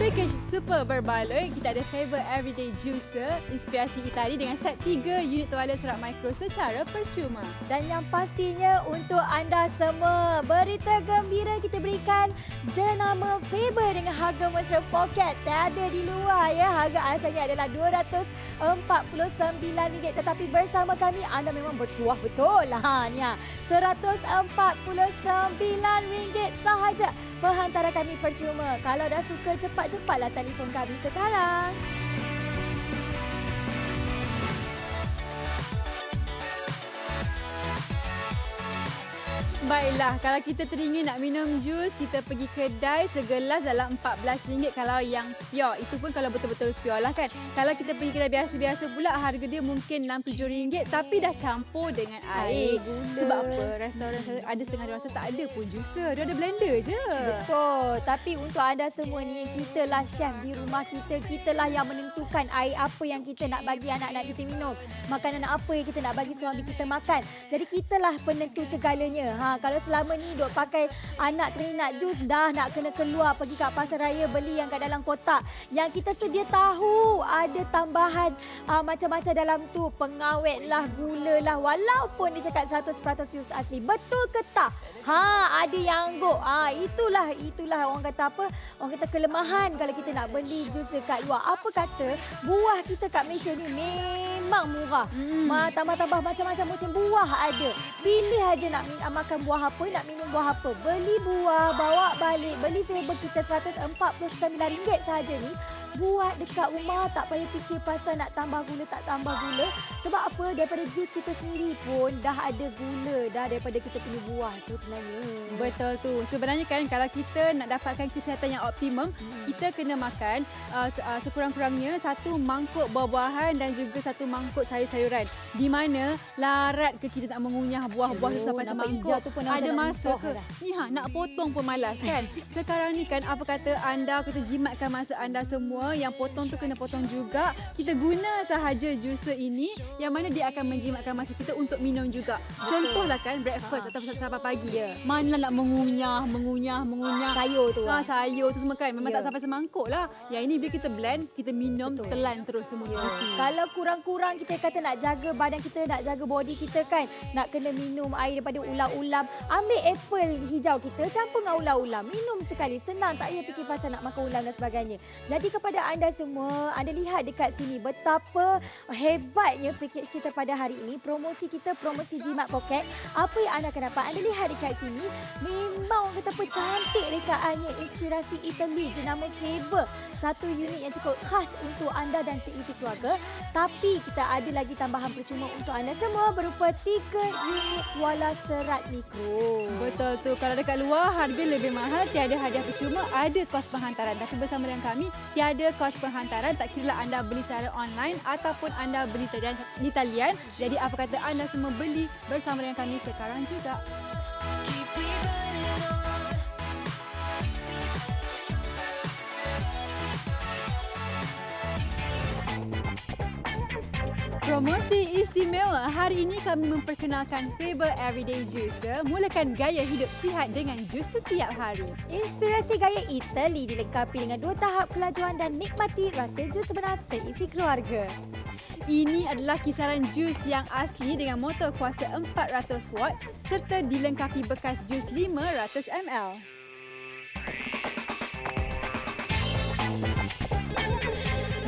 Package super berbaloi, kita ada Faber Everyday Juicer, inspirasi Itali dengan set 3 unit tuala serat mikro secara percuma. Dan yang pastinya untuk anda semua, berita gembira kita berikan jenama Faber dengan harga mesra poket. Tiada di luar ya, harga asalnya adalah RM249 tetapi bersama kami anda memang bertuah betul lah. Ni ha. RM149 sahaja Penghantaran kami percuma. Kalau dah suka, cepat-cepatlah telefon kami sekarang. Baiklah, kalau kita teringin nak minum jus, kita pergi kedai segelas dalam RM14 kalau yang pure. Itu pun kalau betul-betul pure lah kan. Kalau kita pergi kedai biasa-biasa pula, harga dia mungkin RM6-7 tapi dah campur dengan air. Gula. Sebab apa? Restoran ada setengah rasa tak ada pun juicer. Dia ada blender je. Betul. Tapi untuk anda semua ni, kita lah chef di rumah kita. Kita lah yang menentukan air apa yang kita nak bagi anak-anak kita minum. Makanan apa yang kita nak bagi suami kita makan. Jadi kita lah penentu segalanya. Ha, kalau selama ni duk pakai anak teringat jus dah nak kena keluar pergi kat pasar raya beli yang kat dalam kotak. Yang kita sedia tahu ada tambahan uh, macam-macam dalam tu. Pengawet lah, gula lah. Walaupun dia cakap 100% jus asli. Betul ke tak? Ha, ada yang angguk. Ha, itulah, itulah orang kata apa? Orang kata kelemahan kalau kita nak beli jus dekat luar. Apa kata buah kita kat Malaysia ni memang murah. Hmm. Tambah-tambah macam-macam musim buah ada. Pilih aja nak makan buah buah apa, nak minum buah apa. Beli buah, bawa balik. Beli flavor kita RM149 sahaja ni buat dekat rumah tak payah fikir pasal nak tambah gula tak tambah gula. Sebab apa? Daripada jus kita sendiri pun dah ada gula dah daripada kita punya buah tu sebenarnya. Betul tu. Sebenarnya kan kalau kita nak dapatkan kesihatan yang optimum hmm. kita kena makan uh, uh, sekurang-kurangnya satu mangkuk buah-buahan dan juga satu mangkuk sayur-sayuran. Di mana larat ke kita tak mengunyah buah-buah oh, sampai semangkuk tu pun ada masa ke? ni ha nak potong pun malas kan? Sekarang ni kan apa kata anda kita jimatkan masa anda semua semua yang potong tu kena potong juga. Kita guna sahaja juicer ini yang mana dia akan menjimatkan masa kita untuk minum juga. Contohlah kan breakfast atau sarapan pagi. Yeah. Mana nak mengunyah, mengunyah, mengunyah. Sayur tu. Ha, sayur tu semua kan. Memang yeah. tak sampai semangkuk lah. Yang ini bila kita blend, kita minum Betul. telan terus semuanya. Yeah. Kalau kurang-kurang kita kata nak jaga badan kita, nak jaga body kita kan. Nak kena minum air daripada ulam-ulam. Ambil apple hijau kita, campur dengan ulam-ulam. Minum sekali. Senang tak payah fikir pasal nak makan ulam dan sebagainya. Jadi kepada kepada anda semua, anda lihat dekat sini betapa hebatnya package kita pada hari ini. Promosi kita, promosi Jimat Pocket. Apa yang anda akan dapat? Anda lihat dekat sini, memang betapa cantik rekaannya. Inspirasi Italy, jenama Faber. Satu unit yang cukup khas untuk anda dan seisi keluarga. Tapi kita ada lagi tambahan percuma untuk anda semua berupa tiga unit tuala serat mikro. Betul tu. Kalau dekat luar, harga lebih mahal. Tiada hadiah percuma, ada kos penghantaran. Tapi bersama dengan kami, tiada ada kos penghantaran tak kira anda beli secara online ataupun anda beli di talian. Jadi apa kata anda semua beli bersama dengan kami sekarang juga. Promosi istimewa. Hari ini kami memperkenalkan Faber Everyday Juice. Mulakan gaya hidup sihat dengan jus setiap hari. Inspirasi gaya Italy dilengkapi dengan dua tahap kelajuan dan nikmati rasa jus sebenar seisi keluarga. Ini adalah kisaran jus yang asli dengan motor kuasa 400 watt serta dilengkapi bekas jus 500 ml.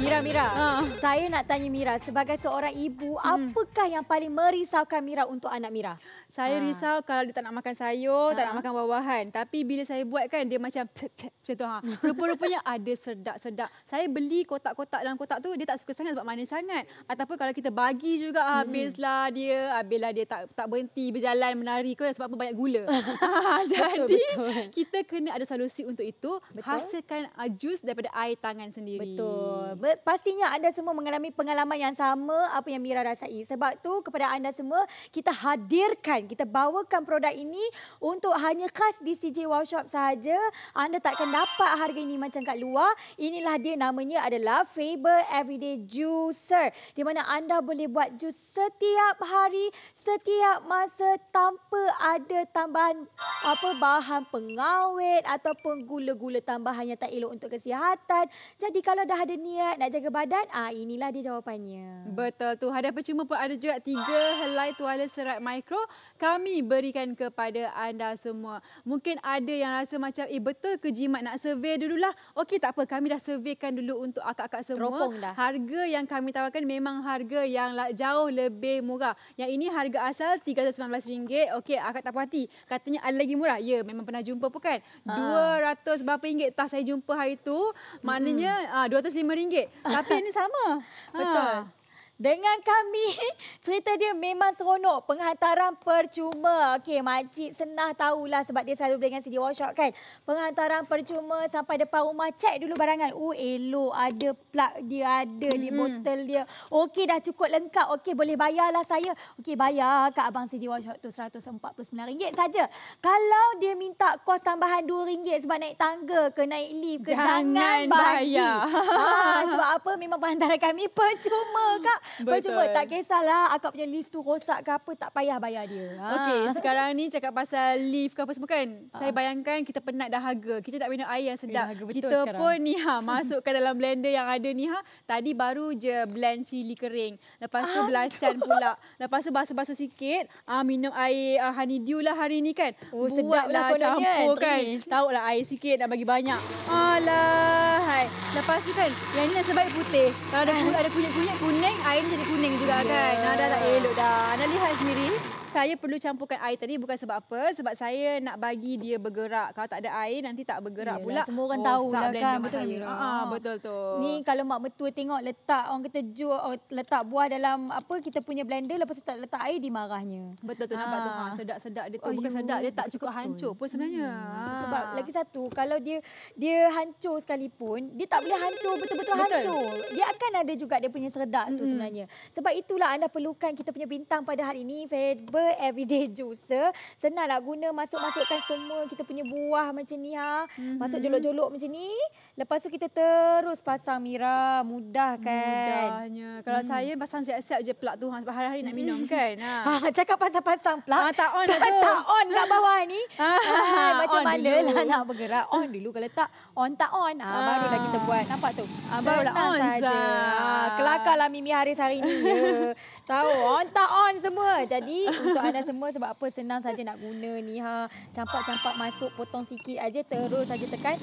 Mira, Mira. Ha. Saya nak tanya Mira, sebagai seorang ibu, hmm. apakah yang paling merisaukan Mira untuk anak Mira? Saya ha. risau kalau dia tak nak makan sayur, ha. tak nak makan buah-buahan. Tapi bila saya buat kan, dia macam macam tu. Ha. Rupa-rupanya ada sedap-sedap. Saya beli kotak-kotak dalam kotak tu, dia tak suka sangat sebab manis sangat. Ataupun kalau kita bagi juga, hmm. habislah dia. Habislah dia tak tak berhenti berjalan menari ke sebab banyak gula. Jadi, betul, betul. kita kena ada solusi untuk itu. Betul. Hasilkan uh, jus daripada air tangan sendiri. Betul. Pastinya anda semua mengalami pengalaman yang sama apa yang Mira rasai. Sebab tu kepada anda semua, kita hadirkan kan kita bawakan produk ini untuk hanya khas di CJ Wow Shop sahaja. Anda tak akan dapat harga ini macam kat luar. Inilah dia namanya adalah Faber Everyday Juicer. Di mana anda boleh buat jus setiap hari, setiap masa tanpa ada tambahan apa bahan pengawet ataupun gula-gula tambahan yang tak elok untuk kesihatan. Jadi kalau dah ada niat nak jaga badan, ah inilah dia jawapannya. Betul tu. Hadiah percuma pun ada juga tiga helai tuala serat mikro kami berikan kepada anda semua. Mungkin ada yang rasa macam, eh betul ke jimat nak survey dululah. Okey tak apa, kami dah surveykan dulu untuk akak-akak semua. Teropong dah. Harga yang kami tawarkan memang harga yang jauh lebih murah. Yang ini harga asal RM319. Okey, akak tak puas hati. Katanya ada lagi murah. Ya, memang pernah jumpa pun kan. Ha. 200 berapa ringgit tak saya jumpa hari tu. Maknanya hmm. RM205. Tapi ini sama. Betul. Ha. Dengan kami, cerita dia memang seronok. Penghantaran percuma. Okey, makcik senang tahulah sebab dia selalu dengan CD Workshop kan. Penghantaran percuma sampai depan rumah. Cek dulu barangan. Oh, elok. Ada plug dia ada hmm. di botol dia. Okey, dah cukup lengkap. Okey, boleh bayarlah saya. Okey, bayar kat abang CD Workshop tu RM149 saja. Kalau dia minta kos tambahan RM2 sebab naik tangga ke naik lift ke, jangan, jangan bayar. Ha, sebab apa? Memang penghantaran kami percuma, Kak. Percuma tak kisahlah akak punya lift tu rosak ke apa tak payah bayar dia. Ha. Okey, sekarang ni cakap pasal lift ke apa semua kan. Ha. Saya bayangkan kita penat dahaga. Kita tak minum air yang sedap. kita sekarang. pun ni ha masukkan dalam blender yang ada ni ha. Tadi baru je blend cili kering. Lepas tu ah, belacan pula. Lepas tu basuh-basuh sikit, ah minum air uh, honeydew lah hari ni kan. Oh, Buatlah campur kan. Tahu lah air sikit nak bagi banyak. Alah, hai. Lepas tu kan, yang ni nasib baik putih. Kalau ada ada kunyit-kunyit kuning, air jadi kuning juga yeah. kan. Nah, dah tak elok dah. Anda lihat sendiri saya perlu campurkan air tadi bukan sebab apa sebab saya nak bagi dia bergerak kalau tak ada air nanti tak bergerak Yalah, pula semua orang oh, tahu lah kan betul ah betul tu ni kalau mak mertua tengok letak orang kata jual oh, letak buah dalam apa kita punya blender lepas tu tak letak air dimarahnya betul tu nampak tu ha sedap-sedap dia tu oh, bukan sedap dia tak cukup betul. hancur pun sebenarnya hmm. ha. sebab lagi satu kalau dia dia hancur sekalipun dia tak boleh hancur betul-betul betul. hancur dia akan ada juga dia punya seredak hmm. tu sebenarnya sebab itulah anda perlukan kita punya bintang pada hari ini Faber everyday juicer. Senang nak guna masuk-masukkan semua kita punya buah macam ni ha. Mm-hmm. Masuk jolok-jolok macam ni. Lepas tu kita terus pasang Mira. Mudah kan? Mudahnya. Kalau mm. saya pasang siap-siap je plug tu ha, sebab hari-hari nak minum mm. kan. Ha. ha cakap pasang-pasang plug. Ha, tak on lah tu. tak on kat bawah ni. Ha, ha, macam on mana dulu. lah nak bergerak. On dulu kalau tak on tak on. Ha, ha. barulah kita buat. Nampak tu? Ha, barulah on saja. Ha, kelakarlah Mimi Haris hari ni. Ya. Tahu on tak on semua. Jadi untuk anda semua sebab apa senang saja nak guna ni ha. Campak-campak masuk potong sikit aja terus saja tekan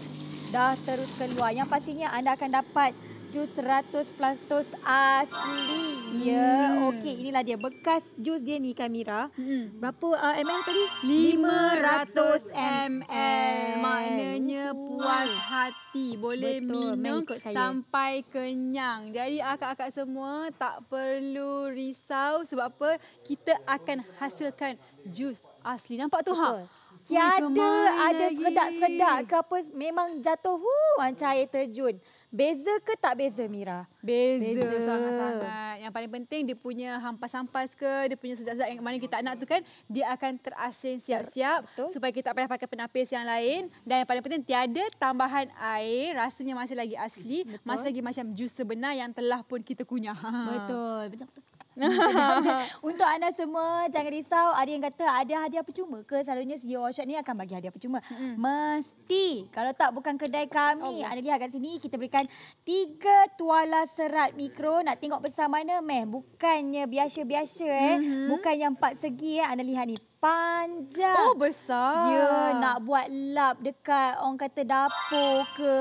dah terus keluar. Yang pastinya anda akan dapat jus 100 plastos asli. Ya, hmm. okey inilah dia bekas jus dia ni Kamira. Hmm. Berapa uh, ml tadi? 500 ml. Maknanya puas hati. Boleh Betul. minum sampai kenyang. Jadi akak-akak semua tak perlu risau sebab apa? Kita akan hasilkan jus asli. Nampak tu ha? Tiada ada sedak-sedak ke apa memang jatuh hu macam air terjun. Beza ke tak beza Mira? Beza, sangat-sangat. Yang paling penting dia punya hampas-hampas ke, dia punya sedap-sedap yang mana kita nak tu kan, dia akan terasing siap-siap supaya kita tak payah pakai penapis yang lain. Dan yang paling penting tiada tambahan air, rasanya masih lagi asli, Betul. masih lagi macam jus sebenar yang telah pun kita kunyah. Betul. Betul. Untuk anda semua jangan risau ada yang kata ada hadiah percuma ke selalunya CEO Workshop ni akan bagi hadiah percuma. Mm. Mesti. Kalau tak bukan kedai kami. Oh. Anda lihat kat sini kita berikan tiga tuala serat mikro. Nak tengok besar mana meh. Bukannya biasa-biasa eh. Mm-hmm. Bukan yang empat segi eh. Anda lihat ni panjang. Oh besar. Ya nak buat lap dekat orang kata dapur ke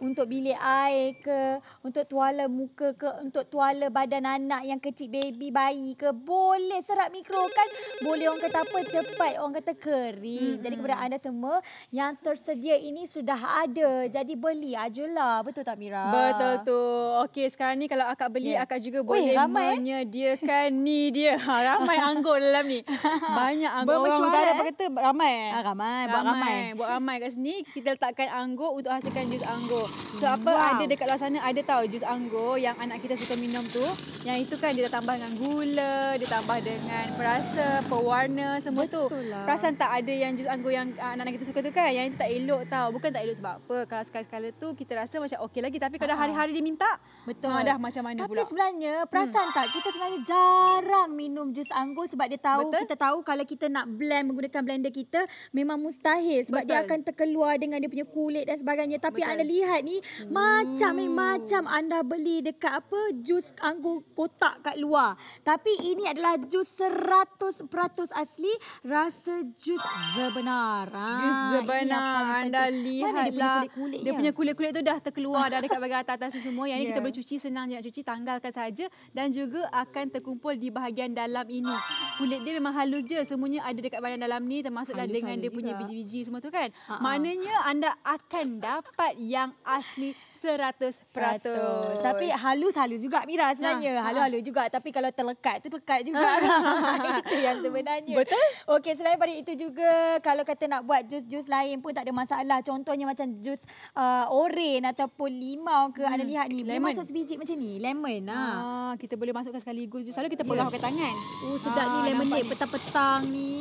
untuk bilik air ke, untuk tuala muka ke, untuk tuala badan anak yang kecil baby bayi ke, boleh serat mikro kan? Boleh orang kata apa cepat, orang kata kering. Hmm. Jadi kepada anda semua yang tersedia ini sudah ada. Jadi beli ajalah. Betul tak Mira? Betul tu. Okey, sekarang ni kalau akak beli, yeah. akak juga boleh Weh, ramai, eh? menyediakan eh? ni dia. Ha, ramai anggur dalam ni. Banyak anggur. Orang utara eh? apa kata ramai eh? Ha, ramai, buat ramai. Buat ramai kat sini. Kita letakkan anggur untuk hasilkan jus anggur. So apa wow. ada dekat luar sana ada tahu jus anggur yang anak kita suka minum tu. Yang itu kan dia tambah dengan gula, dia tambah dengan perasa, pewarna semua Betul tu. Lah. Perasan tak ada yang jus anggur yang ah, anak-anak kita suka tu kan? Yang itu tak elok tau. Bukan tak elok sebab apa. Kalau sekali-sekala tu kita rasa macam okey lagi tapi kalau hari-hari dia minta, betul. Ha, dah macam mana tapi pula. Tapi sebenarnya perasan hmm. tak kita sebenarnya jarang minum jus anggur sebab dia tahu betul? kita tahu kalau kita nak blend menggunakan blender kita memang mustahil sebab betul. dia akan terkeluar dengan dia punya kulit dan sebagainya. Tapi Betul. anda lihat ni hmm. macam eh macam anda beli dekat apa jus anggur kotak kat luar. Tapi ini adalah jus 100% asli rasa jus sebenar. Jus sebenar. Anda lihatlah dia punya, dia punya kulit-kulit tu dah terkeluar dah dekat bahagian atas semua. Yang yeah. ini kita ya. boleh cuci senang je nak cuci tanggalkan saja dan juga akan terkumpul di bahagian dalam ini. Kulit dia memang halus je semuanya ada dekat bahagian dalam ni termasuklah dengan dia punya biji-biji semua tu kan. Ha-ha. Maknanya anda akan dapat yang asli Seratus peratus. Tapi halus-halus juga Mira sebenarnya. Ha, halus-halus juga. Tapi kalau terlekat tu terlekat juga. itu yang sebenarnya. Betul. Okey selain daripada itu juga kalau kata nak buat jus-jus lain pun tak ada masalah. Contohnya macam jus uh, oren ataupun limau ke. Hmm. Anda lihat ni. Lemon. masuk sebiji macam ni. Lemon. Ha. Ah, kita boleh masukkan sekaligus. Selalu kita pegang yeah. pakai tangan. Oh sedap ah, ni lemon ni petang-petang ni.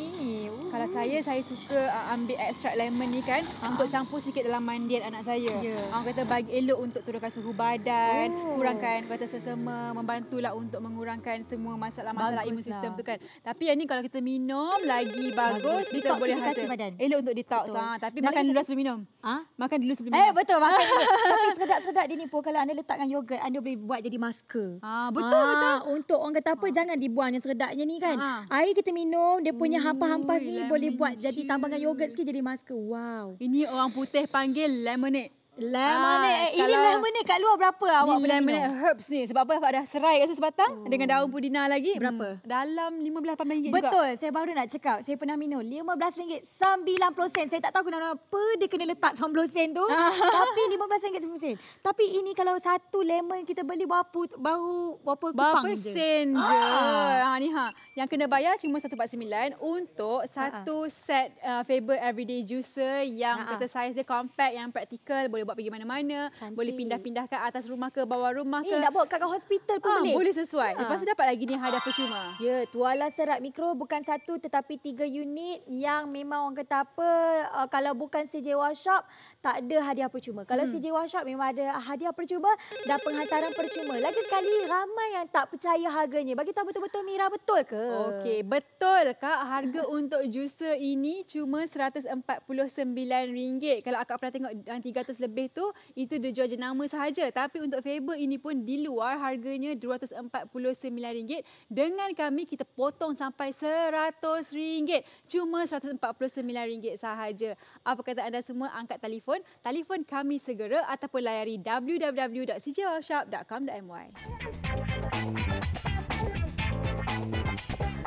Kalau saya, saya suka uh, ambil extract lemon ni kan. Uh-huh. Untuk campur sikit dalam mandian anak saya. Yeah. Orang kata bagi elok elok untuk turunkan suhu badan, oh. kurangkan kata sesama, membantulah untuk mengurangkan semua masalah-masalah imun sistem tu kan. Tapi yang ni kalau kita minum lagi bagus, bagus. kita boleh hasil. Badan. Elok untuk detox. Ha. Tapi Dan makan dulu sebelum minum. Ha? Makan dulu sebelum eh, minum. Eh betul, makan dulu. Tapi sedap-sedap dia ni pun kalau anda letakkan yogurt, anda boleh buat jadi masker. Ha, betul, ha, betul. Untuk orang kata apa, ha. jangan dibuang yang sedapnya ni kan. Ha. Air kita minum, dia punya hampa-hampa ni boleh buat jadi tambahkan yogurt sikit jadi masker. Wow. Ini orang putih panggil lemonade. Lemonade. Ah, eh, ini lemonade kat luar berapa awak beli lemonade herbs ni? Sebab apa? Ada serai kat sebatang oh. dengan daun pudina lagi. Berapa? Hmm, dalam RM15-18 juga. Betul. Saya baru nak cakap. Saya pernah minum RM15.90. Saya tak tahu kenapa dia kena letak 90 sen tu. Tapi RM15.90. Tapi ini kalau satu lemon kita beli berapa baru berapa kupang berapa je. sen je. Ah. Ha, ni ha. Yang kena bayar cuma 149 untuk satu ha. set uh, Faber Everyday Juicer yang ha. kata saiz dia compact yang praktikal boleh buat pergi mana-mana, boleh pindah-pindah ke atas rumah ke bawah rumah ke. Eh, nak bawa kat hospital pun ha, boleh. Boleh sesuai. Ha. Lepas tu dapat lagi ni hadiah percuma. Ya, tuala serat mikro bukan satu tetapi tiga unit yang memang orang kata apa, uh, kalau bukan CJ Workshop, tak ada hadiah percuma. Kalau hmm. CJ Workshop memang ada hadiah percuma dan penghantaran percuma. Lagi sekali, ramai yang tak percaya harganya. Bagi tahu betul-betul Mira, betul ke? Okey, betul kak. Harga untuk juicer ini cuma RM149. Kalau akak pernah tengok yang 300 lebih lebih tu itu dia jual jenama sahaja. Tapi untuk Faber ini pun di luar harganya RM249 dengan kami kita potong sampai RM100 cuma RM149 sahaja. Apa kata anda semua? Angkat telefon. Telefon kami segera ataupun layari www.cjworkshop.com.my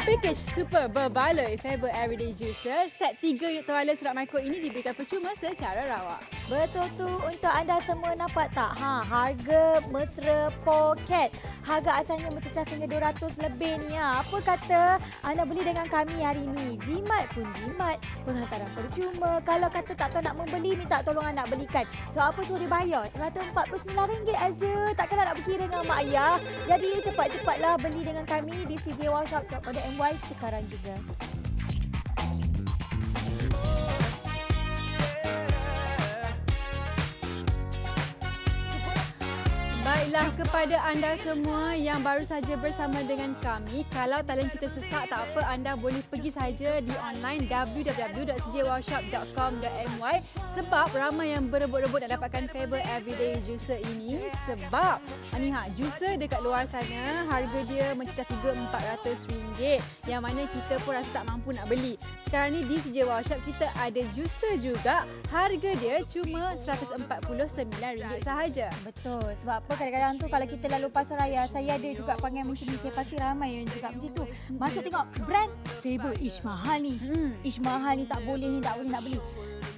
Package super berbaloi Faber Everyday Juicer set 3 unit tuala serat mikro ini diberikan percuma secara rawak. Betul tu untuk anda semua nampak tak? Ha, harga mesra poket. Harga asalnya mencecah sehingga 200 lebih ni ha. Apa kata anda beli dengan kami hari ini? Jimat pun jimat. Penghantaran percuma. Kalau kata tak tahu nak membeli, minta tolong anak belikan. So apa suruh dibayar? RM149 aja. Takkan nak berkira dengan mak ayah. Jadi cepat-cepatlah beli dengan kami di cjwashop.com MY sekarang juga. Baiklah kepada anda semua yang baru saja bersama dengan kami. Kalau talian kita sesak tak apa, anda boleh pergi saja di online www.sejawashop.com.my sebab ramai yang berebut-rebut nak dapatkan Faber Everyday Juicer ini sebab ni ha, juicer dekat luar sana harga dia mencecah RM3,400 yang mana kita pun rasa tak mampu nak beli. Sekarang ni di Sejawa Shop kita ada juicer juga. Harga dia cuma RM149 sahaja. Betul. Sebab apa kadang-kadang tu kalau kita lalu pasar raya, saya ada juga panggil macam ni. Saya pasti ramai yang juga macam tu. Masuk tengok brand Saber. Ish mahal ni. Hmm. Ish mahal ni tak boleh ni, tak boleh nak beli.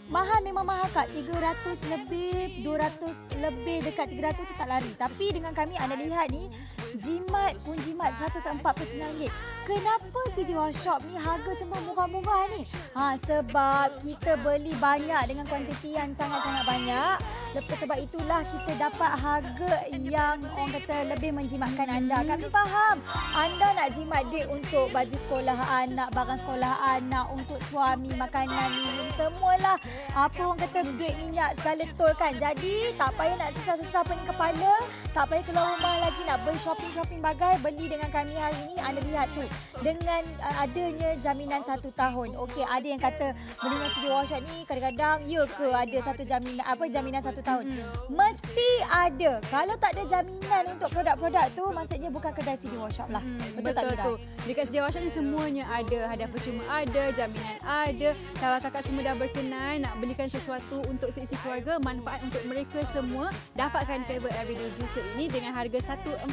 Mahal memang mahal kak. 300 lebih, 200 lebih dekat 300 tu tak lari. Tapi dengan kami anda lihat ni, jimat pun jimat RM149. Kenapa si Jiwa Shop ni harga semua murah-murah ni? Ha, sebab kita beli banyak dengan kuantiti yang sangat-sangat banyak. Lepas sebab itulah kita dapat harga yang orang kata lebih menjimatkan anda. Kami faham anda nak jimat duit untuk baju sekolah anak, barang sekolah anak, untuk suami, makanan, minum, semualah. Apa orang kata duit minyak segala tol kan. Jadi tak payah nak susah-susah pening kepala. Tak payah keluar rumah lagi nak beli shopping-shopping bagai. Beli dengan kami hari ini. Anda lihat tu. Dengan uh, adanya jaminan satu tahun. Okey, ada yang kata beli dengan segi washot ni kadang-kadang ya ke ada satu jaminan apa jaminan satu tahun. Hmm. Mesti ada. Kalau tak ada jaminan untuk produk-produk tu, maksudnya bukan kedai CD Workshop lah. Hmm. Betul, Betul tak tu. Dekat CD Workshop ni semuanya ada. Hadiah percuma ada, jaminan ada. Kalau kakak semua dah berkenan nak belikan sesuatu untuk seisi keluarga, manfaat untuk mereka semua, dapatkan Faber Everyday Juicer ini dengan harga 149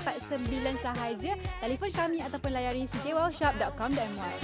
sahaja. Telefon kami ataupun layari cjwowshop.com.my.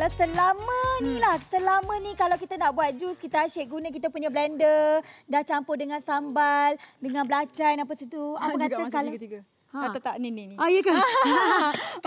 kalau selama ni lah, selama ni kalau kita nak buat jus, kita asyik guna kita punya blender, dah campur dengan sambal, dengan belacan apa situ. Apa kata kalau... Tiga-tiga. Ha. Kata tak ni ni ni. Ah ya ke?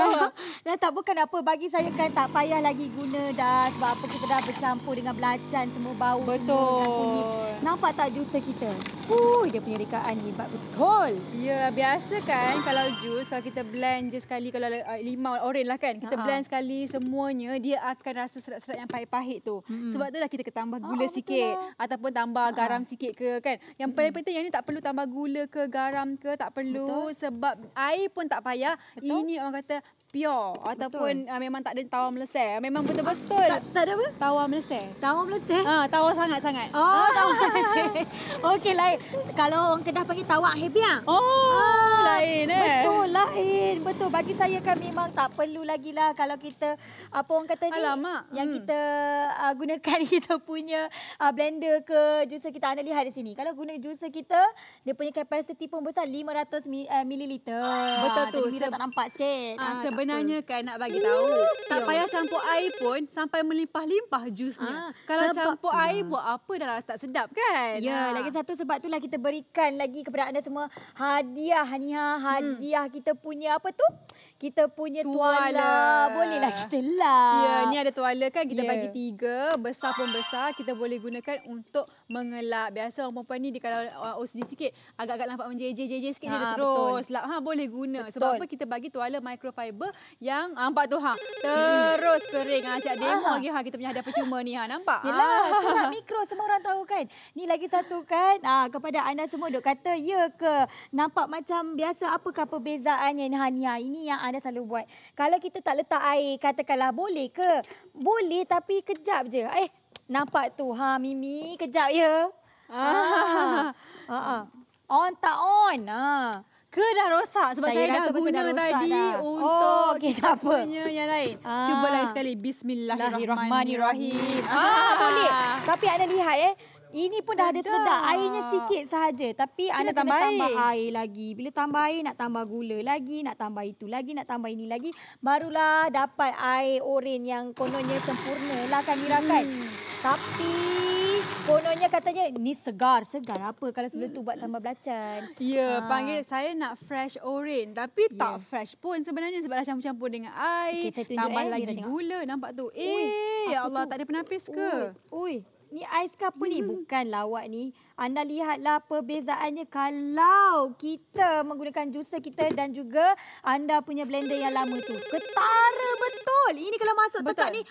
Dah tak bukan apa bagi saya kan tak payah lagi guna dah sebab apa kita dah bercampur dengan belacan semua bau Betul. Semua Nampak tak juicer kita? Uh, dia punya rekaan hebat betul. Ya, biasa kan kalau jus kalau kita blend je sekali kalau uh, limau oren lah kan. Kita Ha-ha. blend sekali semuanya dia akan rasa serat-serat yang pahit-pahit tu. Hmm. Sebab tu lah kita tambah gula oh, sikit lah. ataupun tambah Ha-ha. garam sikit ke kan. Yang hmm. paling penting yang ni tak perlu tambah gula ke garam ke tak perlu betul. sebab air pun tak payah. Betul? Ini orang kata pure ataupun uh, memang tak ada tawar melesai. Memang betul-betul. Tak, tak ada apa? Tawar melesai. Tawar melesai? Ha, tawar sangat-sangat. Oh, ah. tawar melesai. Okey, lain. Kalau orang Kedah panggil tawar hebiang. Oh, ah, lain eh. Betul, lain. Betul. Bagi saya kan memang tak perlu lagi lah kalau kita, apa orang kata ni, Alamak. yang hmm. kita uh, gunakan kita punya uh, blender ke juicer kita. Anda lihat di sini. Kalau guna juicer kita, dia punya kapasiti pun besar 500 ml. Betul tu. Kita tak nampak sikit. Uh, sebenarnya kan nak bagi tahu tak payah campur air pun sampai melimpah-limpah jusnya. Ah, Kalau campur tu. air buat apa dah rasa tak sedap kan? Ya, ha. lagi satu sebab itulah kita berikan lagi kepada anda semua hadiah Haniha, hmm. hadiah hmm. kita punya apa tu? Kita punya tuala. tuala. Bolehlah kita lah. Ya, ni ada tuala kan kita yeah. bagi tiga. Besar pun besar. Kita boleh gunakan untuk mengelak. Biasa orang perempuan ni dia kalau uh, OCD sikit, agak-agak nampak menjeje-jeje sikit ha, dia terus lap. Ha, boleh guna. Betul. Sebab apa kita bagi tuala microfiber yang ha, nampak tu ha. Terus kering. Ha, siap demo lagi ha, kita punya hadiah percuma ni ha. Nampak? Yelah, ha. sangat mikro semua orang tahu kan. Ni lagi satu kan. Ha, kepada anda semua duk kata, ya ke? Nampak macam biasa apakah perbezaannya Hania? Ini yang anda selalu buat. Kalau kita tak letak air, katakanlah boleh ke? Boleh tapi kejap je. Eh, nampak tu. Ha, Mimi, kejap ya. Ah. Ha. ha. On tak on? Ha. Ke dah rosak sebab saya, saya dah guna dah tadi dah. untuk oh, okay, kita punya yang lain. Ah. Cuba lagi sekali. Bismillahirrahmanirrahim. Ah, boleh. Tapi anda lihat eh Ini pun dah ada sedap. Airnya sikit sahaja. Tapi Kena anda tambah kena tambah air. lagi. Bila tambah air, nak tambah gula lagi. Nak tambah itu lagi. Nak tambah ini lagi. Barulah dapat air oren yang kononnya sempurna lah kan Mira kan. Hmm. Tapi kononnya katanya ni segar. Segar apa kalau sebelum tu buat sambal belacan. Ya, yeah, ha. panggil saya nak fresh oren. Tapi yeah. tak fresh pun sebenarnya sebab dah campur-campur dengan air. Okay, tambah eh, lagi gula. Nampak tu. Eh, ya Allah tu? tak ada penapis ke? Ui. Ni ais ke apa ni? Hmm. Bukan lawak ni. Anda lihatlah perbezaannya kalau kita menggunakan juicer kita dan juga anda punya blender yang lama tu. Ketara betul. Ini kalau masuk betul. tekak ni.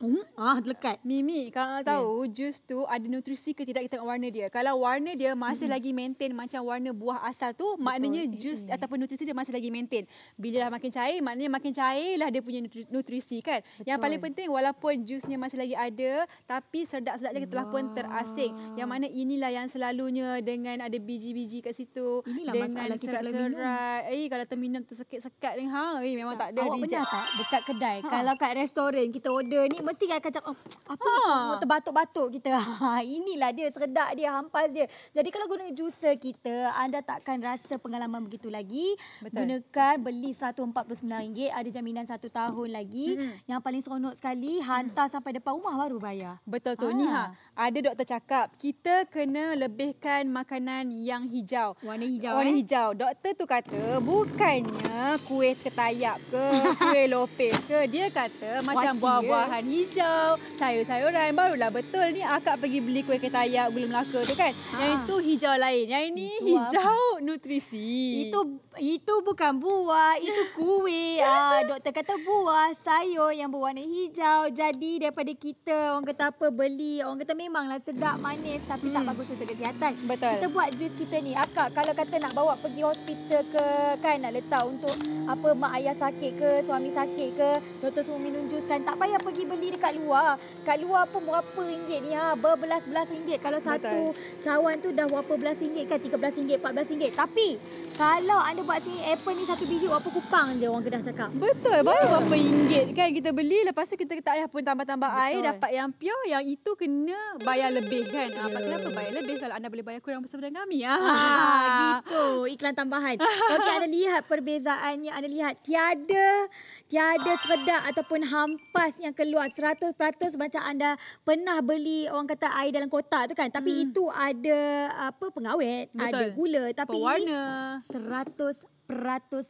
Hmm, ah, lekat. Mimi, kalau yeah. tahu jus tu ada nutrisi ke tidak kita tengok warna dia. Kalau warna dia masih hmm. lagi maintain macam warna buah asal tu, Betul. maknanya jus hmm. ataupun nutrisi dia masih lagi maintain. Bila dah makin cair, maknanya makin cairlah dia punya nutrisi kan. Betul. Yang paling penting walaupun jusnya masih lagi ada, tapi sedap-sedapnya telah pun terasing. Yang mana inilah yang selalunya dengan ada biji-biji kat situ. Inilah dengan serat-serat. Eh, kalau terminum tersekat-sekat ni, ha, eh, memang tak, tak ada. Awak pernah tak dekat kedai? Ha. Kalau kat restoran kita order ni, mesti akan cakap oh, apa ha. ni terbatuk-batuk kita. Ha, inilah dia seredak dia hampas dia. Jadi kalau guna juicer kita anda takkan rasa pengalaman begitu lagi. Betul. Gunakan beli RM149 ada jaminan satu tahun lagi. Hmm. Yang paling seronok sekali hantar hmm. sampai depan rumah baru bayar. Betul tu. Ha. Ni ha ada doktor cakap kita kena lebihkan makanan yang hijau. Warna hijau Warna eh? hijau. Doktor tu kata bukannya kuih ketayap ke, kuih lopes ke. Dia kata macam buah-buahan ya? Hijau, sayur-sayuran. Barulah betul ni akak pergi beli kuih ketayap gula melaka tu kan. Ha. Yang itu hijau lain. Yang ini itu hijau apa? nutrisi. Itu itu bukan buah, itu kuih. Ah, doktor kata buah, sayur yang berwarna hijau. Jadi daripada kita orang kata apa beli, orang kata memanglah sedap manis tapi hmm. tak bagus untuk kesihatan. Betul. Kita buat jus kita ni. Akak kalau kata nak bawa pergi hospital ke kan nak letak untuk apa mak ayah sakit ke, suami sakit ke, doktor suruh minum jus kan tak payah pergi beli dekat luar. Kat luar pun berapa ringgit ni ha, berbelas-belas ringgit kalau Betul. satu cawan tu dah berapa belas ringgit kan, 13 ringgit, 14 ringgit. Tapi kalau anda buat sini apple ni satu biji berapa kupang je orang kedah cakap. Betul. Baru yeah. berapa ringgit kan kita beli lepas tu kita tak payah pun tambah-tambah air dapat yang pure yang itu kena bayar lebih kan. Yeah. Ha, kenapa bayar lebih kalau anda boleh bayar kurang bersama dengan kami? Ha. Ah, gitu. Iklan tambahan. Okey, anda lihat perbezaannya. Anda lihat tiada tiada seredak ataupun hampas yang keluar 100% macam anda pernah beli orang kata air dalam kotak tu kan. Tapi hmm. itu ada apa pengawet, Betul. ada gula. Tapi Pewarna. ini 100%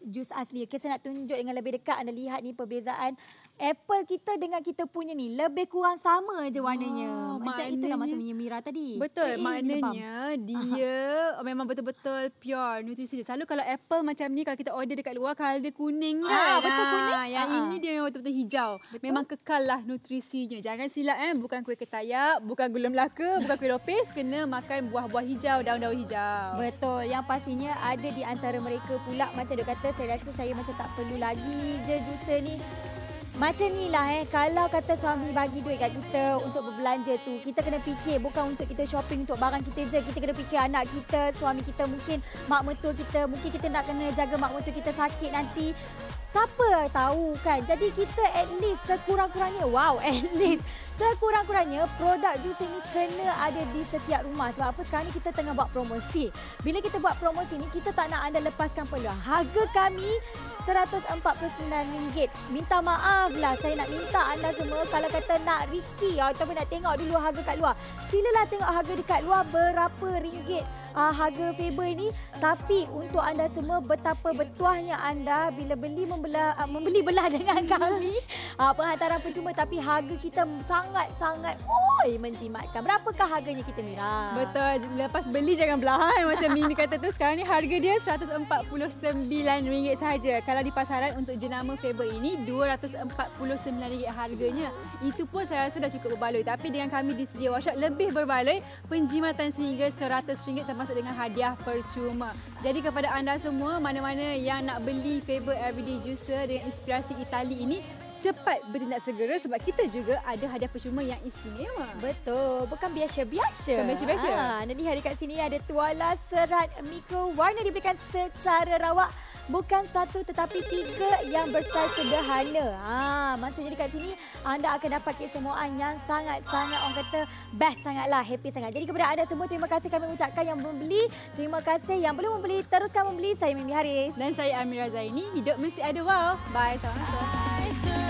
jus asli. Okay, saya nak tunjuk dengan lebih dekat anda lihat ni perbezaan apple kita dengan kita punya ni lebih kurang sama je warnanya. Oh, Macam maknanya, itulah maksudnya Mira tadi. Betul. Eh, maknanya dia Aha. memang betul-betul pure nutrisi dia. Selalu kalau apple macam ni kalau kita order dekat luar kalau dia kuning ah, kan. Ah, betul kuning. Yang ah. ini dia memang betul-betul hijau. Betul? Memang kekal lah nutrisinya. Jangan silap eh. Bukan kuih ketayap, bukan gula melaka, bukan kuih lopis. Kena makan buah-buah hijau, daun-daun hijau. Betul. Yang pastinya ada di antara mereka pula macam dia kata saya rasa saya macam tak perlu lagi je juicer ni macam ni lah eh, kalau kata suami bagi duit kat kita untuk berbelanja tu, kita kena fikir bukan untuk kita shopping untuk barang kita je. Kita kena fikir anak kita, suami kita, mungkin mak mertua kita, mungkin kita nak kena jaga mak mertua kita sakit nanti. Siapa tahu kan? Jadi kita at least sekurang-kurangnya, wow at least sekurang-kurangnya produk jus ini kena ada di setiap rumah. Sebab apa sekarang ni kita tengah buat promosi. Bila kita buat promosi ni, kita tak nak anda lepaskan peluang. Harga kami RM149. Minta maaf lah saya nak minta anda semua kalau kata nak Ricky ataupun nak tengok dulu harga kat luar. Silalah tengok harga dekat luar berapa ringgit uh, harga Faber ini. Tapi untuk anda semua betapa bertuahnya anda bila beli membelah uh, membeli belah dengan kami. Uh, penghantaran percuma. Tapi harga kita sangat-sangat oi menjimatkan. Berapakah harganya kita Mira? Betul. Lepas beli jangan belah macam Mimi kata tu sekarang ni harga dia RM149 sahaja. Kalau di pasaran untuk jenama Faber ini RM249 harganya. Itu pun saya rasa dah cukup berbaloi. Tapi dengan kami di sedia workshop lebih berbaloi penjimatan sehingga RM100 termasuk dengan hadiah percuma. Jadi kepada anda semua, mana-mana yang nak beli Faber Everyday Juicer dengan inspirasi Itali ini, cepat bertindak segera sebab kita juga ada hadiah percuma yang istimewa. Betul, bukan biasa-biasa. Bukan biasa-biasa. Ha, nanti hari kat sini ada tuala serat mikro warna diberikan secara rawak. Bukan satu tetapi tiga yang besar sederhana. Ha, maksudnya dekat sini anda akan dapat kesemuan yang sangat-sangat orang kata best sangatlah, happy sangat. Jadi kepada anda semua terima kasih kami ucapkan yang membeli. Terima kasih yang belum membeli teruskan membeli. Saya Mimi Haris dan saya Amira Zaini. Hidup mesti ada wow. Bye. Assalamualaikum.